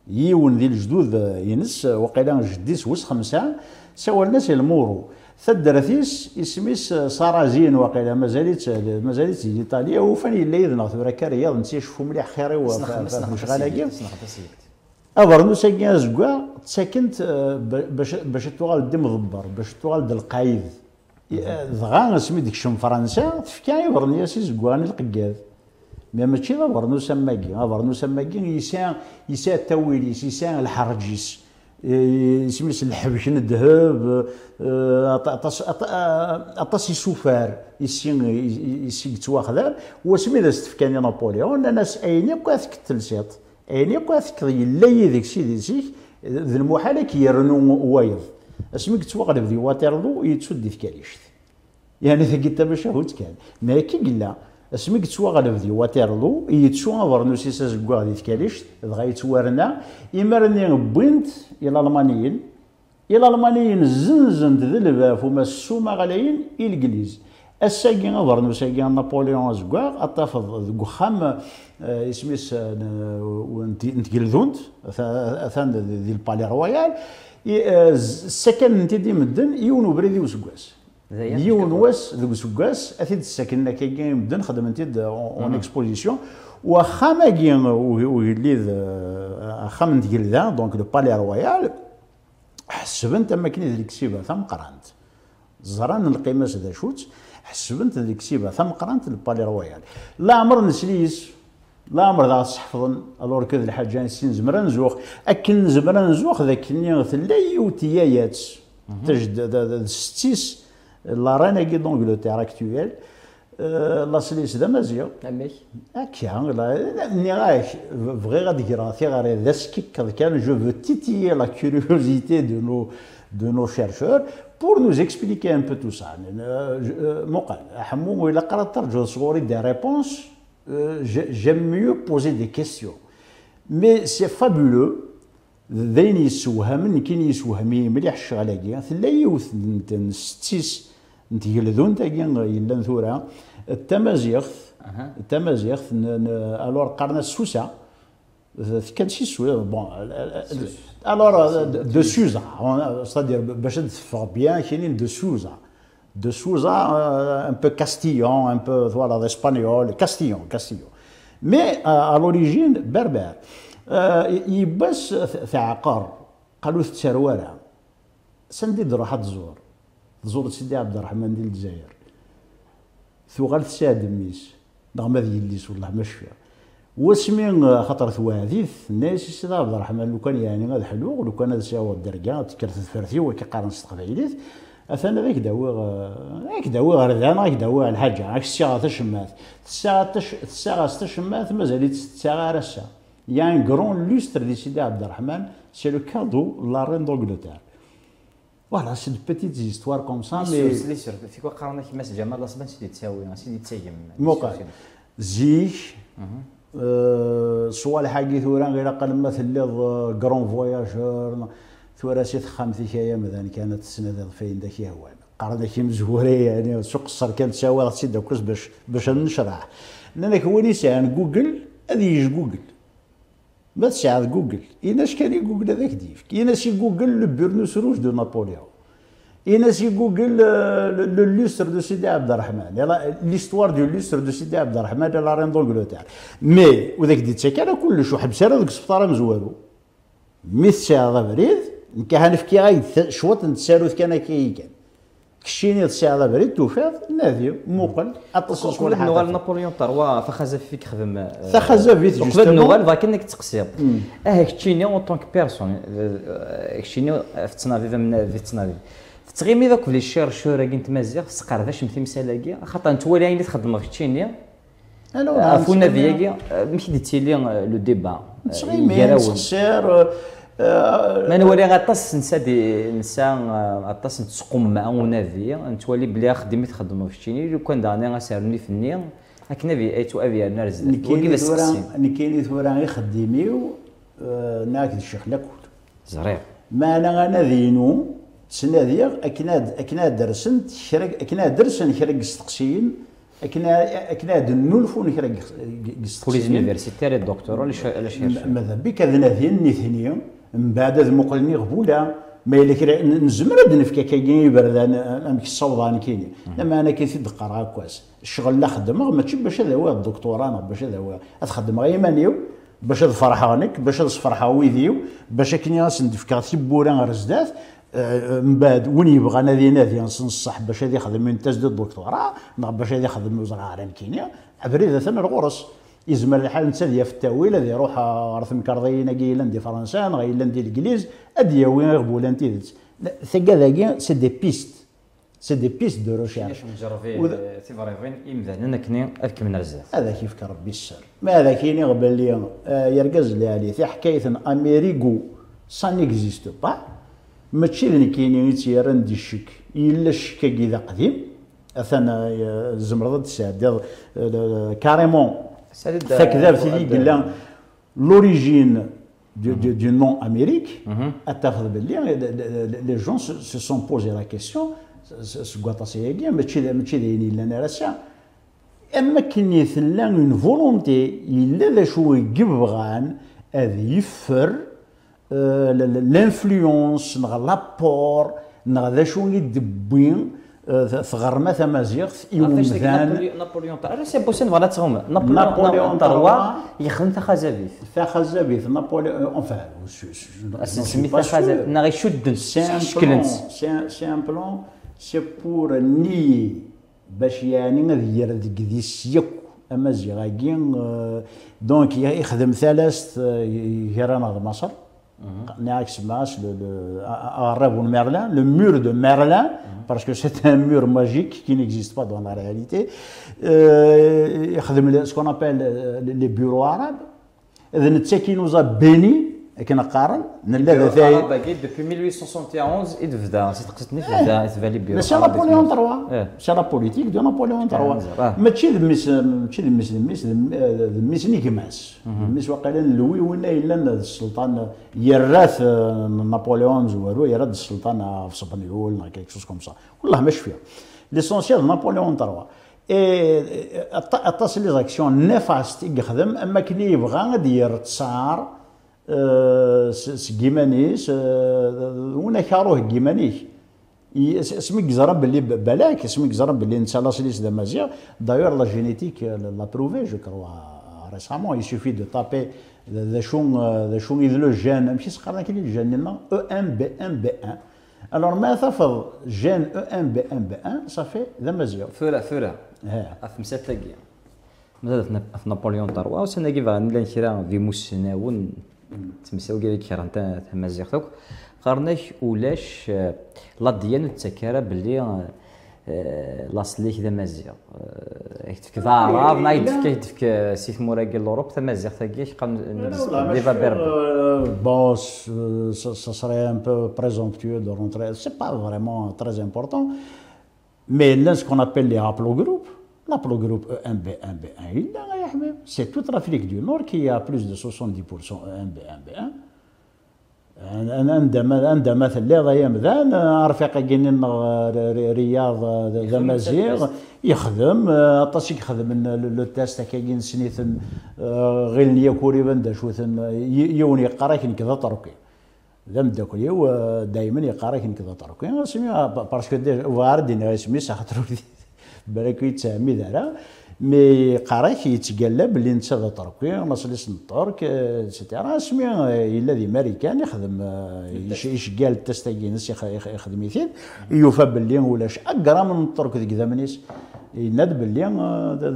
يون ذي الجدود ينس وقيلا جدي سوس خمسة. سوى الناس المورو. ثدرثيس اسميس سارازين وقيلا مازالت مازالت إيطاليا وفاني اللي يذنا ثورا كرياض نسي شوفو مليح خيري ومش غالاكي ابرنو ساكي زكوا تساكنت آه، باش باش توغال دي مضبر باش توغال دي القايد. دغا اسمي ديك شم فرنسا تفكاي برني سي زكواني القياد. مي ماشي ذا برنوس ماكي ها برنوس ماكي يسان يسان التويليس يسان الحرجيس. يسميس الحبش الذهب اطاس اطاس يسوفار يسين يسين تواخذار وسمي ذا استفكاني نابليون ناس أيني كواثك التلسيط أيني كواثك يلا يديك سيدي سيك ذي المحالة كيرنو وايض أسمي كتواغلب ذي واترلو يتسد في كاليشت يعني ثقي باش هوت كان ما كي قلا اسمي كتواغلب ذي واترلو يتسو غفرنو سيسا زكوا ذي كاليشت دغا يتوارنا. إمرني بوينت إلى ألمانيين إلى ألمانيين زنزن ذي الباف وما السوما غلايين الإنجليز الساقي غفرنو ساقي نابليون زكوا أطافض ذو خام اسميس نتقلذونت ثان ذي البالي رويال. السكن انت دي مدن يون وبريدي وسكواس يون واس ذوك سكواس أثيد السكن كي مدن انت اون اكسبوزيسيون وأخا ما كاين ويلي أخا من تقلذا دونك لو بالي رويال حسبنت أما كاين ذيك السيبة ثم قرانت زران القيمة ذا شوت حسبنت ذيك السيبة ثم قرانت البالي رويال لا عمر نسليس لا عمر ذا صحفظن ألور كذا الحاجة نسين زمرا نزوخ أكن زمرا نزوخ ذاك ني ثلاي وتيايات. تجد ستيس لا رينيغي دونجلتير اكتويل لا سليس دا مزيغ اميك هكا لا ني غاك فغي غادي كرا في غاري ذا سكيك كان جو فو تيتيي لا كيوريوزيتي دو نو de nos chercheurs pour nous expliquer un peu tout ça. مقال حمو إلا قرأت ترجو صغوري des réponses. J'aime mieux poser des questions. Mais c'est fabuleux. ذين يسوهمن كين يسوهمي مليح الشغلاكي ثلا يوث ستيس نتجلذون تاكي يلا ثورا التمازيغ التمازيغ الور قرنا السوسه كان شي سوي بون الور دو سوزا ستادير باش تفهم بيان كاينين دو سوزا euh, un peu castillon, un peu voilà, d'espagnol, castillon, castillon. Mais euh, à l'origine, berbère. Euh, يبس ثعقر قالوا التروالة سندي تروح تزور تزور سيدي عبد الرحمن ديال الجزائر. ثوغال تساد ميس. نغم هذه يليس والله ما شفيع. واسمي خاطر ثواثيث الناس سيدي عبد الرحمن. لو كان يعني هذا حلو لو كان هذا ساوى الدرجة تكرت فرثي وكيقارن ستقبيليت اثنا ذاك داوي ذاك داوي غردان ذاك داوي الحاجة. عاك الساعة تشمات الساعة الساعة تشمات مازالت الساعة راسا. Il y a un grand lustre de Sidi Abdelrahman, c'est le cadeau de c'est de petites histoires comme ça, mais... سيدي سير في كوا قرانا كيما جمال لاصبان سيدي تساوي سيدي تسيم موقع زيك سوا الحاجي ثورا غير أقل ما ثليض كرون فواياجور ثورا سي خامثي كايا مثلا كانت السنة فين ذاك هوان قرنا كي مزوري يعني سوق الصر كانت تساوي سيدي كلش باش باش نشرح لانك هو نسان جوجل هذه جوجل ما تساعد جوجل إناش كان جوجل هذاك ديف إناش جوجل لو بيرنوس روج دو نابليون إناش جوجل لو لوستر دو سيدي عبد الرحمن يلا ليستوار دو لوستر دو سيدي عبد الرحمن لا رين دونجلتير مي وذاك دي تسكر كلش وحبس هذاك السبطار مزوالو مي تساعد بريد في كي غايد شوط نتسالو كان كي كان كشيني تساعد بريد توفاض نادي موقل اتصل قبل صوالح نوغال نابليون تروا فخازا فيك خدم فخازا فيك قبل. نوغال فاكنك تقصير. آه كتشيني اون طونك بيرسون كتشيني في تنافيف من في تنافيف تغيمي ذاك بلي الشير شورا كنت مازيغ سقر باش مثل مسالاكي خاطر أنت ولي اللي تخدم في كتشيني عفونا فياكي ماشي ديتي لي لو ديبا تغيمين تخسر ما نولي غطاس نسا دي نسا غطاس نتسقم مع ونافي نتولي بلي خدمي تخدم في كتشيني لو كان داني غاسيرني في النية هكنا في ايتو افيا نارز نكيني ثورا نكيني ثورا يخدميو ناك الشيخ زرير ما أنا أنا ذينو تسناديغ أكنا أكنا درسنت شرك أكنا درسن شرك استقسيين اكنا أكنا دنولفون بوليز استقسيين يونيفرسيتير الدكتور ولا شي ماذا بك هذا ذين نثنيا من بعد ذ مقلني غبولا ما إلا كرا نزمر نفكا كاين بردان أمك الصوضان كيني لما أنا كي تدق راه كواس الشغل اللي خدمه ماشي باش هذا هو الدكتوراه أنا باش هذا هو. تخدم غير مانيو باش هاد فرحانك باش هاد فرحة ويديو باش كني ندفكا تيبورا غير آه، من بعد وين يبغى نادي نادي نصح باش هذا يخدم من تسديد الدكتوراه نغ باش هذا يخدم وزغارين كينيا عبريد ثنا الغرس. يزمر الحال نتا ديال في التاويل هذا يروح رث مكرضينا كيلان دي فرنسان غيلان دي الإنجليز أدي ياوي غبولان تيدت ثقا ذاكي سي دي بيست. سي دي بيست دو روشيرش علاش مجربين وذا- تيفريفين امذان كني اركب من رزاف هذا كيف كربي السر؟ ما هذا كيني غبل لي آه، يركز لي عليه. في حكاية أميريكو سا نيكزيست با. ماشي اللي كاينين تيران دي الشك. إلا الشك كذا قديم. اثنا زمرض تسعد كاريمون. فكذا في قال لها لوريجين du, du, du nom Amérique, à tafel belli, les gens se, se sont posé la question, ce قاطع سياقيا ماشي ماشي دايرين لنا راسا اما كان يثلا اون فولونتي الا ذا شو يبغان هذا يفر آه، لانفلونس نغ لابور نغ ذا شو يدبين آه، ثغرمه تمازيغ يومذان نابليون راه سي بوسين فوالا تغم نابليون نابليون تروا. تروا يخدم تا خزافيف فخزابيث نابوليون اونفان سميتها خزافيف نا غيشد شكلنت un plan, c'est pour nier باش يعني غير ديك دي السيك أما زيغاكين دونك يخدم ثلاث هيرانا د مصر. نعكس معاش الراب ميرلان لو مور دو ميرلان باسكو سي ان مور ماجيك كي نيكزيست با دون لا رياليتي يخدم سكون ابل لي بيرو عرب اذا نتا كي نوزا بيني كنا قارن نلا ثاي باقي دوبي 1871 يتبدا سي تقصدني تبدا تبالي بيرو سي تروا إيه. سي لا بوليتيك دو تروا آه. ماشي ذميس ماشي ذميس ذميس ذميس نيكماس ذميس وقيلا لوي ولا الا السلطان يراث نابليون زوارو يراد السلطان في صبنيول كيك شوز كوم سا والله ماش فيها ليسونسيال نابليون تروا اي اتصل لي زاكسيون نفاست يخدم اما كلي يبغى غادي يرتصار سكيمانيس ونا كاروه كيمانيش اسمك زرب باللي بلاك اسمك زرب باللي انت لا سليس دا مازيغ. دايور لا جينيتيك لا بروفي جو كروا ريسامون يسوفي دو تابي ذا شون ذا شون يدلو جان ماشي سقرنا كي الجان لنا أو ام بي ام بي 1 الوغ ما تفض جان أو ام بي ام بي 1 صافي ذا فورا فورا ها في مساتلاقي مازال في نابليون تروا وسناكي فغن لا كرا في موسناون تمساو كاع كرا تاع مازيغ توك قارناك ولاش آه، لا ديانه تسكر باللي آه، آه، لاصليك ذا مازيغ يتفك ذا عرب نا يتفك يتفك سيت موراكي لوروب تا مازيغ تاكي قام ديفا بيرب bon, ce, ce serait un peu présomptueux de rentrer. C'est pas vraiment très important. Mais là, ce qu'on appelle les haplogroupes, l'haplogroupe E E1B, 1B1, il y a, ya حبيب. c'est toute l'Afrique du Nord qui a plus de 70% E1B, 1B1. عندما عندما ثلاثة أيام ذان رفيق جنين رياض ذا مزيغ يخدم اطاس يخدم لو تيست كاين سنيثن غير نيا كوري بندا شوثن يوني يقرا كن كذا طرقي ذا مداكل دائما يقرا كن كذا طرقي سمي باسكو وارد اسمي ساخطرو بالك يتسامي ذرا مي قراك يتقلب باللي انت هذا تركي مصليس الترك سيتيرا اسمي الا ذي ماريكان يخدم يشقال التستاكينس يخدم يثيل يوفى باللي ولاش اقرا من الترك ذيك ذا يناد باللي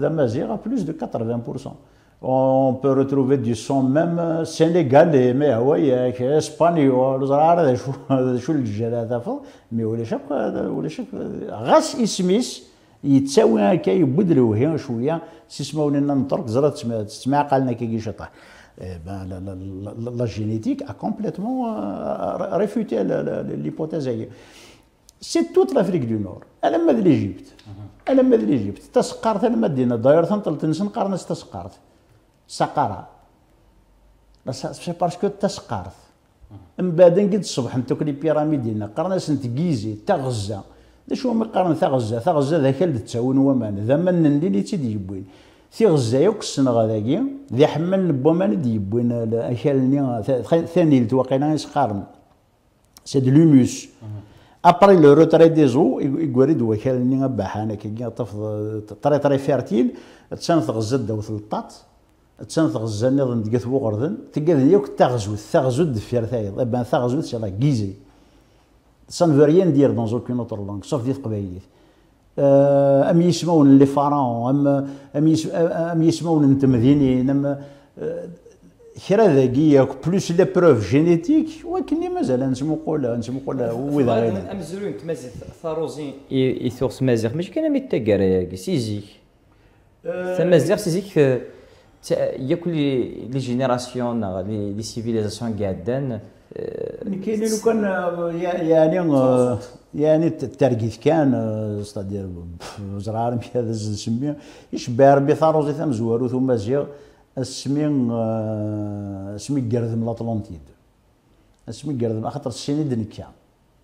ذا مازيغ بلوس دو 80% on peut retrouver du son même sénégalais mais ياك اسبانيول زرار هذا شو الجال هذا مي ولا شاف ولا شاف غاس اسميس يتساوي هكا يبدل وهي شوية. سيسماو لنا نطرق زرا تسمع قالنا كي شطح. لا جينيتيك ا كومبليتمون ريفوتي ليبوتيز هي. سي توت لافريك دو نور أنا ما ليجيبت أنا ما ليجيبت تسقرت أنا ما دينا. داير تنطل تنسن قرنس تسقرت سقرا سي باسكو تسقرت. من بعد قد الصبح نتوك لي بيراميدينا. قرناس نتكيزي تا غزه دا شو ما قارن ثا غزه ثا غزه ذاك اللي تساون ومان ذا من اللي تيدي يبوين في غزه يوك السنة غاداكي ذي حمل نبومان دي يبوين اكلني ثاني التوقينا يسقارن سي دو لوموس ابري لو روتري دي زو يقوري دو كالني باحانا كي طفض طري طري فيرتيل تسان غزه داو ثلطات تسان غزه نظن دقات بوغردن تلقى يوك تغزو تغزو دفير ثايض. بان تغزو تسلا كيزي ça ne veut rien dire dans aucune autre langue sauf ديال تقبايليت ام يسمون لي فارون ام ام يسمون التمدينين ام كرا ذاكي ياك بلوس لي بروف جينيتيك ولكن مازال نسمو قولها نسمو قولها وإذا غير ام زروين تمازيغ ثاروزين يثوغ مازيغ ماشي كان مي تاكارا ياك سيزيك تمازيغ سيزيك ياك لي جينيراسيون لي سيفيليزاسيون قاعدان كاين لو كان يعني يعني الترقيث كان ستادير زرار مي هذا نسميه يشبه ربي ثاروزي ثم زوارو ثم زيغ اسمي اسمي قردم لاطلونتيد اسمي قردم خاطر السيني دنكا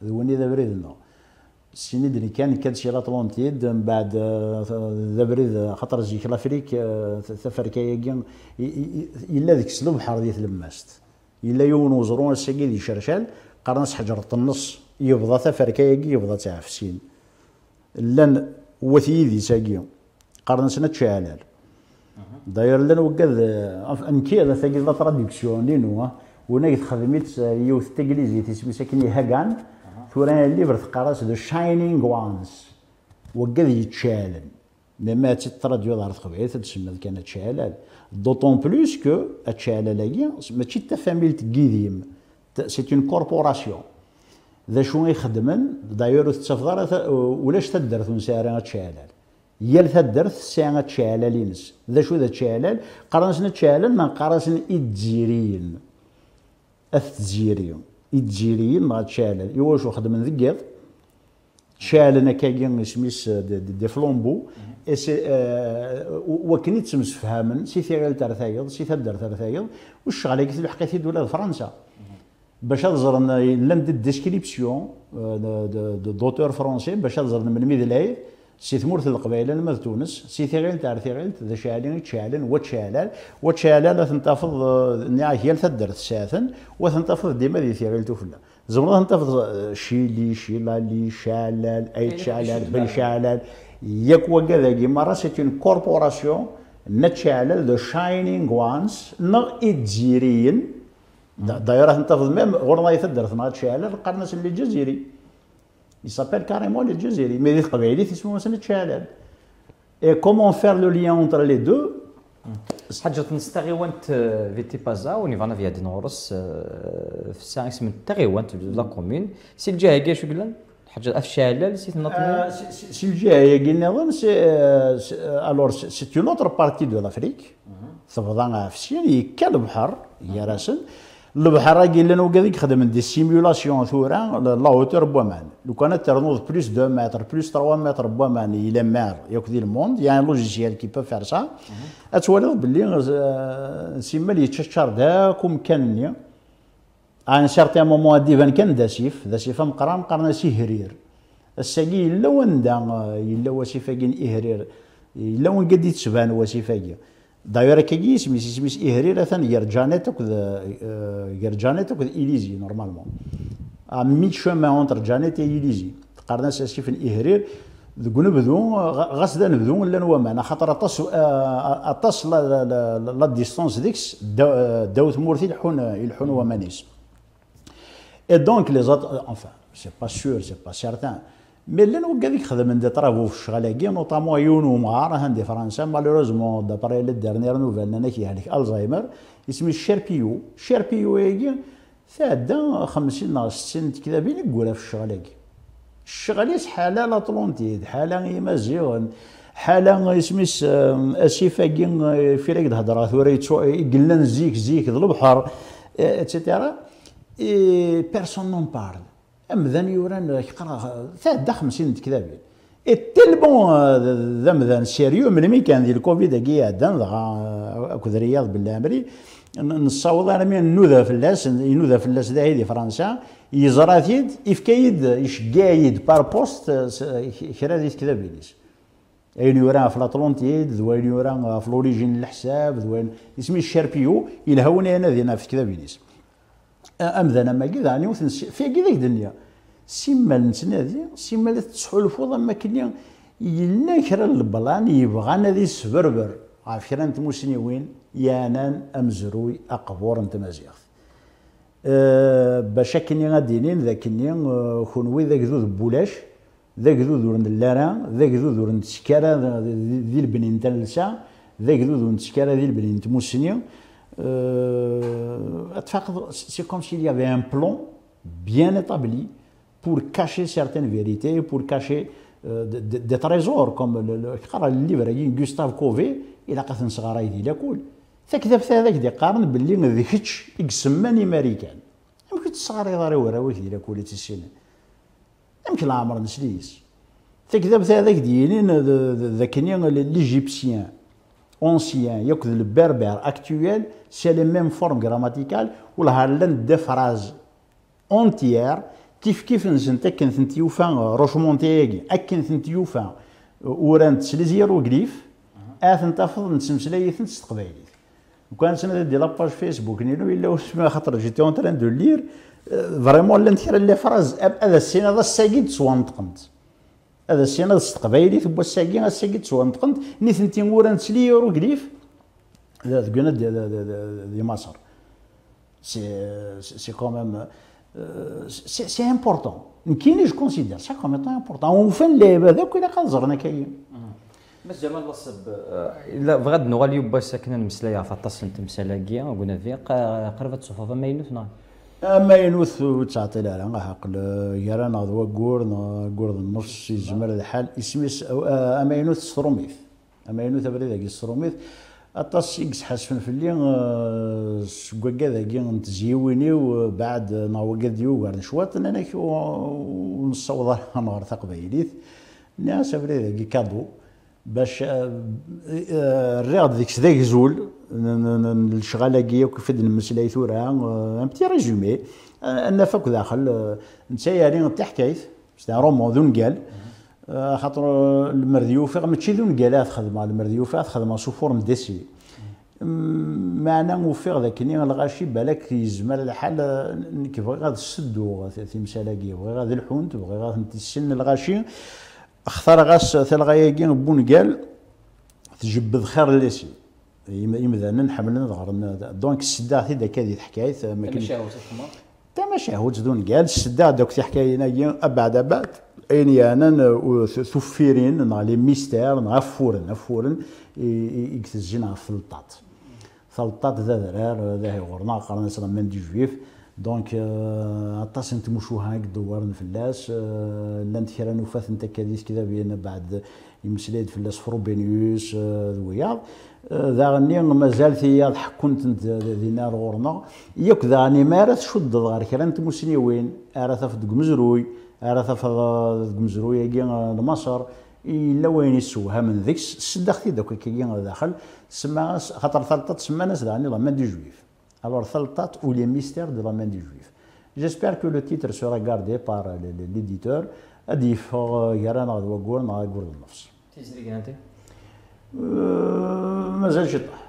ذوني ذا بريد نو السيني دنكا كان شي لاطلونتيد من بعد ذا بريد خاطر زيك لافريك ثفركايا إلا ذيك سلوب بحر لماست الا يون وزرون الساقي دي شرشال قرنس حجرة النص يبضى تفركايكي يبضى تعفسين لأن وثي ذي ساقي قرنسنا تشالال داير لنا وقاد انكي هذا ثقيل لا تراديكسيون لينو وناك تخدميت يوث تقليزي تسمي ساكني هاكان ثوران الليفر تقراس ذا شاينينغ وانز وقاد يتشالن لما تتراديو ظهر تخبيت تسمى كانت تشالال بلوس كو هادشي لاكي ماشي تا فاميل تكيديم سي اون كوربوراسيون ذا شو يخدمن دايور تتفضل ولاش تدرت نساري هادشالال يال تدرت ساعة تشالال ينس ذا شو ذا تشالال قرنسنا تشالال ما قرنسنا الجزيريين التجيريين الجزيريين ما تشالال يوا شو خدمن ذكيض شالنا كاين سميس دي فلومبو. وكني تمسفهامن سي ثيغال ترثايض سي ثدر ترثايض والشغل قلت الحقيقة دولة فرنسا. باش تزرن لم ديسكريبسيون دو دوتور فرونسي باش تزرن من ميدلاي سي ثمورث القبائل ما تونس سي ثيغال تاع ثيغال ذا شالين تشالن وتشالال وتشالال تنتفض هي تدر ساثن وتنتفض ديما ذي ثيغال توفلا زمرا تنتفض شيلي شيلالي شالال اي شالال بن شالال ياك وكذا مرة سي اون كوربوراسيون نتشالل ذا شاينينغ وانس نغ الجزيريين دايره تنتفض ميم غورنا يثدر ثنا تشالل القرنس اللي الجزيري يسابيل كاريمون قبيلي تسمو مثلا تشالل اي كومون فير لو ليان اونتر لي دو حاجة نستغيوانت فيتي بازا ونيفانا فيها دي نورس في الساعة اسم تغيوانت لا كومين. سي الجهة كاع شو قلنا؟ حاجة افشال سي آه سي الجايه قلنا نظن سي الور سي اون اوتر بارتي دو لافريك تفضل فسين يكا البحر يا راسن البحر قال لنا وكذا خدم دي سيمولاسيون ثورا لا هوتور بوامان لو كانت ترنوض بلوس 2 متر بلوس 3 متر بوامان إلى مار ياك دي الموند يعني لوجيسيال كي بو فير سا اتولد باللي سيما اللي يتششر داك ومكانني ان سارتان مومون ديفان كان داسيف داسيف مقرا مقرنا سي هرير. الساقي إلا وندا إلا وسيفاكين إهرير. إلا وين قد يتسبان وسيفاكي داير كي سميس سميس اهرير اثن يرجانيت وكذ يرجانيت وكذ إليزي نورمالمون. ا ميت شومان أونتر جانيت اي إليزي. قرنا ساسيف اهرير ذوك نبدو غاس دا نبدو لا نوامان خاطر اطاس آه، اطاس لا ديستونس ديكس. داو ثمورتي يلحون يلحون ومانيس. اي دونك لي زات انفان سي با سور سي با سيرتان مي اللي نوقع ذيك خدم دي طرافو في الشغالاكي نوطامون يون ومار هاندي فرنسا مالوروزمون دابري لي ديرنيير نوفيل أنا كي هذيك الزهايمر اسمي الشيربيو الشيربيو هيجي ثادا 50 60 كذا بين يقولها في الشغالاكي الشغاليس حاله لاطلونتيد حاله مازيغن حاله اسميس اسيفاكي في راك الهضره ثورا قلنا زيك زيك ذو البحر اتسيتيرا بيرسون نون بارل امذان يوران يقرا تعدى 50 كذابين تيلمون ذا مذان سيريو من مين كان ذي الكوفيد كي عدان دغا اكو رياض بالامري نصاوض أنا من نوذا فلاس ينوذا فلاس ذا هيدي فرنسا يزرا ثيد يفكايد يشقايد بار بوست كرا ذي كذا بيليس اين يورا في لاطلونتيد ذوين يورا في لوريجين الحساب ذوين اسمي الشاربيو يلهوني انا ذينا في كذا امذن ما كذا يعني وثن في كذا الدنيا سيما نتنادي سيما لا تسحلفوض اما كني يلنا كرا البلان يبغى نادي سبربر. عارف كرا وين؟ يانان أمزروي أقبور انت مزيغ أه باش كني غادينين ذاكني أه كونوي ذاك ذو بولاش ذاك ذو ذو اللارا ذاك ذو ذو نتسكارا ذي البنين تنلسا ذاك ذو ذو نتسكارا ذي البنين تموسني. أه سي كوم سيل يافي ان بلون بيان établi pour cacher certaines vérités, pour cacher euh, des, des trésors, comme le, le, le livre de Gustave Cové, il a قث صغار يدي لكل تكذبت هذاك دي قارن باللي ذي كتش يقسمان امريكان يمكن تصغر يضاري وراويك دي لكل تسينا يمكن العمر نسليس تكذبت هذاك دينين ذاكني ليجيبسيان اونسيان ياكل البربر اكتويل سي لي ميم فورم غراماتيكال ولا لأن دي فراز اونتيير كيف كيف نزنت اكن ثنت يوفا روشمونتيغي اكن ثنت يوفا ورانت سليزيرو غليف اثن تفض نتسمسلاي ثنت تقبايلي وكان سنة دي لاباج فيسبوك نيلو الا خاطر جيتي اون تران دو لير فريمون لأن كرا لي فراز هذا السين هذا الساقي تسوى نطقنت هذا السين هذا التقبايلي ثم الساقي هذا الساقي تسوى نطقنت نيثنتي ورانت سلي يورو غليف ذا دي, دي مصر سي سي كوميم سي امبورطون كاين جو كونسيدير سا كوم ايتون امبورطون وفن اللعب هذاك الا قال زرنا كاين بس جمال الصب الا بغاد نغاليو با ساكنه المسلايه فاطاس انت مسلاكيا قلنا في قربت صفوف ما ينوث تعطي لا لا عقل يرى ناض وقور قور النص يزمر الحال. اسميس أما ينوث ستروميث أما ينوث بريد ستروميث أطاس يقس حسن في اللي سكوكا ذاكي نتزيوني وبعد نوقع ديو غار شوات أنا ونصوض نهار تقبيليت ناس فري ذاكي كادو باش الرياض ديك ذاك زول. الشغالة كي وكيف المسلاي ثورا ان بتي ريزومي أنا فك داخل نتايا تحكايت سي رومون ذو نقال خاطر المرديوفة ماشي ذو نقالات خدمة. المرديوفة خدمة سو فورم ديسي معنا موفق ذاك الغاشي بالك يزمر الحال كيف بغي غاد السدو تمسالاكي بغي غاد الحونت بغي غاد السن الغاشي. اختار غاس ثلغاياكي بونقال تجبد خير ليسي. يمذانا حملنا ظهرنا دونك السدا في ذاك هذه الحكاية ما كاينش تما شهوت دون قال السدا دوك حكاية ابعد أبعد. اين يانا ثفيرين نا لي ميستير نا فورن فورن يكتزجنا في الطاط. فالطاط ذا ذرار ذا غورنا قرنا سلام من دي جويف. دونك عطاس أنت مشو هاك دورن فلاس لانت كرا نوفات أنت كاديس كذا بين بعد يمسليد فلاس فروبينيوس ذوياض ذا غني مازال ثياض حكنت انت دينار غورنا ياك ذا غني مارث شد غار كرا انت مسني وين ارث في مزروي ارث في مزروي كي مصر الا وين يسوها من ذيك السدختي دوك كي داخل سما خاطر ثلاثة تسمى ناس يعني ضمان دي جويف Thaltat ou les mystères de la main du juif. J'espère que le titre sera gardé par l'éditeur. أضيف يرانا مع قول النفس. تيزري مازال شي طاح.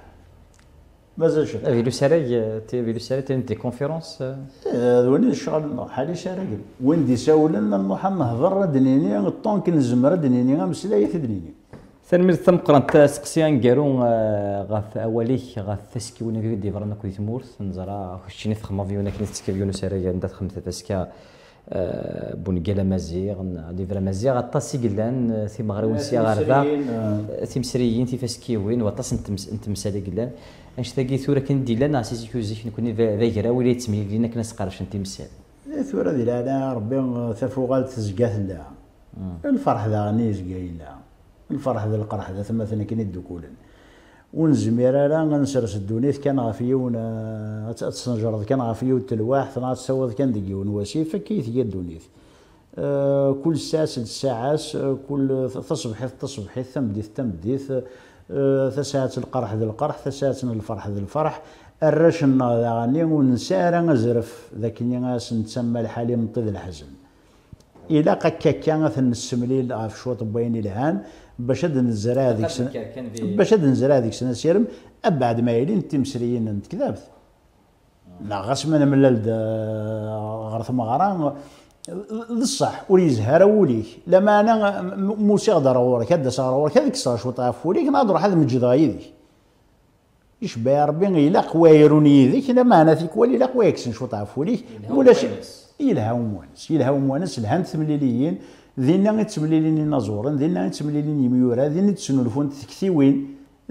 مازال شد فيلو ساراي تي فيلو ساراي تي دي كونفيرونس وين الشغل حالي شارك وين دي ساولنا نروح نهضر دنيني الطون كنزمر دنيني مسلاية دنيني ثاني ثم قرنت سقسيان كارون غاف اوليك غاف تسكيون كي دي فرنا كويت مورث نزرا خشيني في خمافيونا كنت تسكيون ساراي عندها خمسة تسكا بونكالا مزيغ دي فرا مزيغ. اطاس قلان في مغرب سيا غاربا تيمسريين تيفاسكيوين واطاس نتمسالي قلان. اش تاقي ثورة كان دي لنا سيسي كوزيك نكوني ذاكرا ولا يتسمي لينا كنا سقارش تيمسال ثورة دي لا ربي ثفوغال تزقات لا. الفرح ذا غني زقايلا الفرح ذا القرح ذا ثم ثنا كاين الدكولن ونزمير راه غنسرس الدونيت كان غافيون تسنجرد كان غافيون تلواح ثنا تسوض كان ديون وسيفة كيف هي الدونيت. آه كل ساعة ست ساعات آه كل تصبحيث تصبحيث تمديث تمديث آه ثساعة القرح ذا القرح ثساعة الفرح ذا الفرح. الرشنا ذا غني ونسارا غزرف ذاك ناس نتسمى الحالي من طيب الحزن. إلى قكا كان السمليل غاف شوط بين إلهان. باش نزرع هذيك السنة باش نزرع هذيك السنة سيرم أبعد ما يلين تمسريين انت كذابت لا غاس من ملل غرث مغران الصح ولي زهر وليك لما أنا موسى غدر ورك هذا صار ورك هذيك صار شو طاف وليك نهضر هذا مجد غايدي يشبه ربي إلا قوايروني يديك لما أنا فيك ولي لا قوايكسن شو طاف وليك. ولا شي يلها وموانس يلها وموانس الهان ثمليليين ذينا تمليلين نازورن ذينا تمليلين يميورا ذينا تسنولفون تكثيوين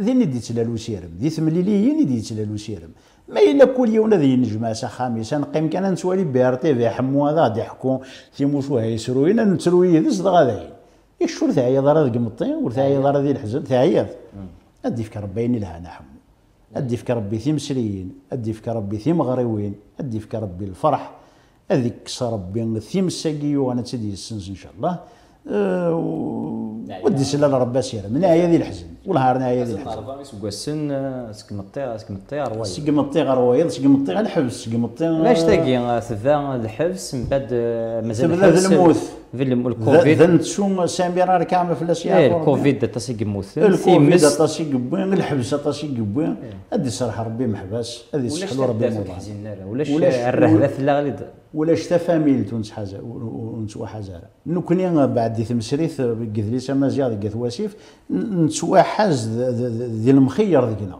ذينا دي تلالو سيرم ذي ثمليليين دي تلالو سيرم ما إلا كل يوم ذي نجمع خامسا نقيم كان نسوالي بيرتي في حمو هذا دي حكون في موسو هاي سروين نتروي ذي صدغا ذاين يشور ثايا ضرا ذي قمطين وثايا ضرا ذي الحزن ثايا ادي فك ربي لها نحمو ادي فك ربي ثي مسريين ادي فك ربي ثي مغريوين ادي فك ربي الفرح هذيك ربي ثيم الساقي وأنا تدي السنس إن شاء الله. أه ودي سلا ربي سير. من هي هي ذي الحزن سكواسن سكمطي سكمطي روايد سكمطي روايد سكمطي الحبس سكمطي لاش تاقي ثبا الحبس من بعد مازال الحبس الموت في الكوفيد. ذن تشوم سامبيرار كامل في الأشياء إيه الكوفيد تاسي قموث الكوفيد تاسي قبوين الحبس تاسي قبوين هذه صراحة ربي محبس هذه سحلو ربي ولاش ولاش الرهبة لا غادي ولاش تا فاميل تونس حاجة ونسوا حاجة. نكوني بعد تمسريث قذليس مزياد قث واسيف نسوا حاز ذي المخير ذيكنا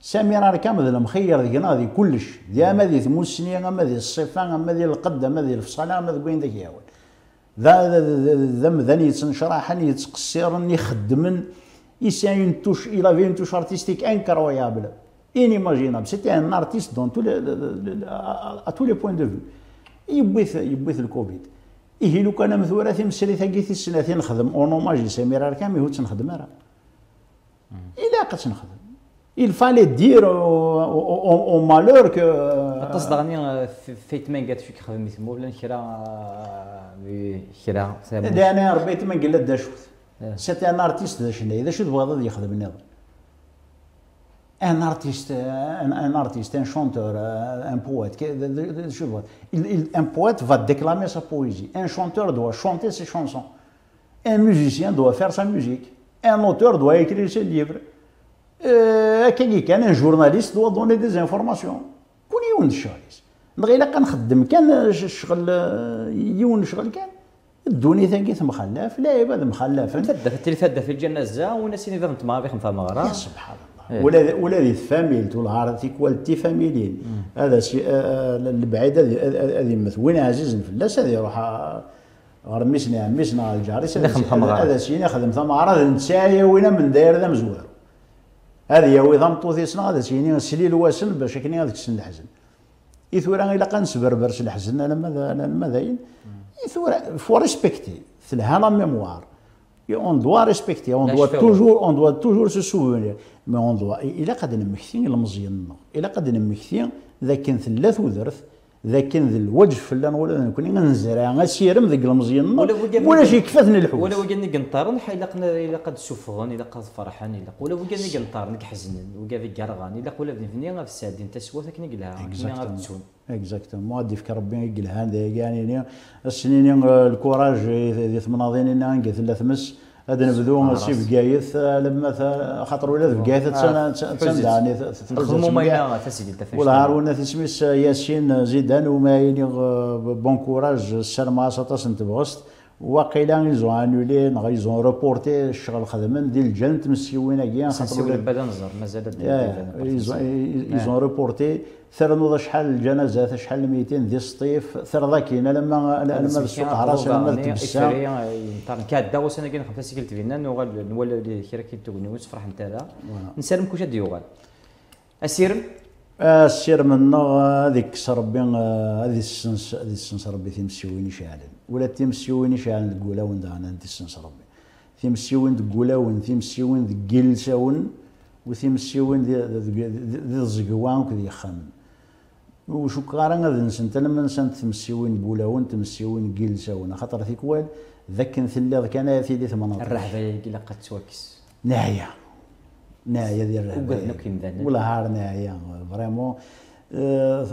ساميرار كامل ذي المخير ذيكنا ذي كلش. ذي أما ذي ثموسنية أما ذي الصفة أما ذي القد أما ذي الفصالة أما ذي وين ذاك ياول ذا ذا يتنشرحا يتقصيرن يخدمن. يسان ينتوش إلى في ينتوش ارتستيك انكرويابل inimaginable c'était un artiste dans tous les, à tous les points de vue. يبوث الكوفيد. إيه لو كان مثورة تمسري ثقيث السنة نخدم اونوماجي سمير اركامي هو تنخدم راه إلا قد تنخدم il fallait dire au, au, au malheur que قصد غني فيت من قالت فيك خدمت مو بلا كرا كرا أنا ربيت من قال دا شوت سيتي ان ارتيست ذا شنو اذا شو تبغى يخدم النظام un, artiste, un chanteur, un poète, je vois. Il, il, un poète va déclamer sa poésie. Un chanteur doit chanter ses chansons. Un musicien doit faire sa musique. Un auteur doit écrire ses livres. Euh, un journaliste doit donner des informations. كل يوم الشغاليس نغي الا كنخدم كان الشغل يون الشغل كان الدوني ثاني مخلف لا مخلف فدا في التلفزه في الجنازه وناس اللي فهمت ما بيخم فما سبحان الله إيه. ولا ولا ذي فاميل والهار كواليتي فاميلين هذا الشيء البعيد هذه مثل وين عزيز فلاس هذه يروح غير ميسنا ميسنا الجاري هذا الشيء يخدم ثم عرض نتسايا وين من داير ذا مزوار هذه يا ويضم طوثيسنا هذا الشيء سليل واسن باش كني هذاك السن الحزن إثورا إلا قنسبر برش الحزن أنا ماذا أنا ماذا إثورا فو ريسبكتي في الهانا ميموار on doit respecter, on doit toujours, on doit toujours se souvenir. Mais on doit, إلا قد نمكثين المزيان إلا قد نمكثين ذاك ثلاث وذرث ذاك ذي الوجه فلان ولا نكون نزرع اسيرم ذاك المزيان ولا شي كفاتني الحوت. ولا وجاني قنطارن حي إلا قد سفغن إلا قد فرحان إلا ولا وجاني قنطارن كحزنن وكا في قرغان إلا ولا فيني غا في السادين تسوا ثاك نقلها اكزاكتومون اكزاكتومون غادي فكر ربي يقلها يعني السنين الكوراج ذي ثمناضين نانك ثلاث مس هذا نبدو سي بقايث لما خاطر ولاد بقايث تسندعني نخدموا ماينا تسجيل والهار ولا تسميس ياسين زيدان وما بون كوراج السنة ما سطاس نتبغست واقيلا يزون انولي نغ يزون روبورتي الشغل خدمن ديال الجنة مسيوين كيا خاطر بدا نزر مازال يزون روبورتي ثرنوض شحال الجنازات شحال الميتين ديال الصيف ثرضا كاينة لما لما السوق عراس لما تبسا كادا وسنه كاين خمسة سيكل تبينا نوغال نولي كيرا كيتوغني وتفرح نتا نسالم كوش ديوغال اسيرم السير منا هذيك ربي هذه السنس هذه السنس ربي تيمسيوين يشعلن ولا تيمسيوين يشعلن تقول وين دانا أنت السنس ربي. تيمسيوين تقول وين تيمسيوين تقلسون وتيمسيوين ذي الزقوان كذي يخمن وشو كارن هذا نسنت لما نسنت تمسيوين بولاون تمسيوين جلسون خاطر ثيكوال ذاك نثلي كان يثيدي ثمان الرحبه يقول قد توكس نهاية. نهايه ديال ولا هار نهايه فريمون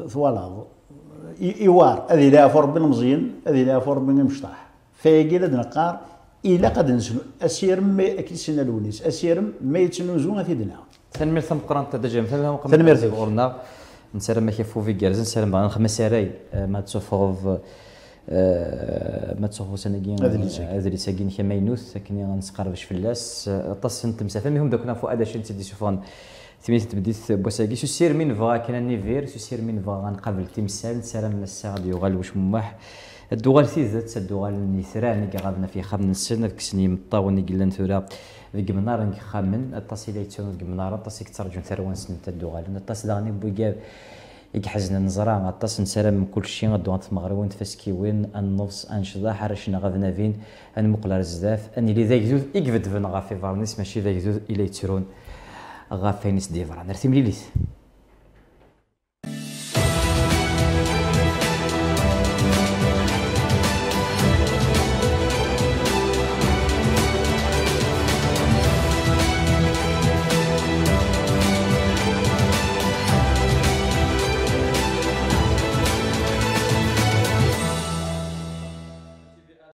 فوالا ايوار هذه لا فور بن مزيان هذه لا فور بن مشطح فيقيل نقار إلا قد نسنو. أسير ما أكيد سنة الونيس. أسير ما يتنوزو غادي تنمير ثم قران تدجم تنمير ثم قرنا نسالم ما كيفو في كارز نسالم بغا نخمس سراي ما تسوفوف ما تسوفو سناكين هذا اللي ساكين كما ينوث كني غنسقربش في اللاس طاس مسافة. مهم دوك هذا الشيء تدي سوفون ثميت تبديت بوساكي سير من فغا كان نيفير. سير من فغا غنقابل تمثال. سلام الساعة ديال واش مماح. الدوغال ثيزات الدوغال نيثران كي غادنا في خامن السن كسني مطاوني قلنا ثورا ذيك منار نك خامن. الطاسي لا يتسون ذيك منار الطاسي كترجم ثروان سن الدوغال. الطاس داغني بويا يحزن نزرا الطاس نسلم كل شيء غدو تمغري تفسكي وين النص انشضا حرشنا غادنا فين أن مقلر زداف أن اللي ذاك زوز يقفد فين غافي فارنيس ماشي ذاك زوز إلى يتسرون غافينيس ديفرا. نرتي مليليت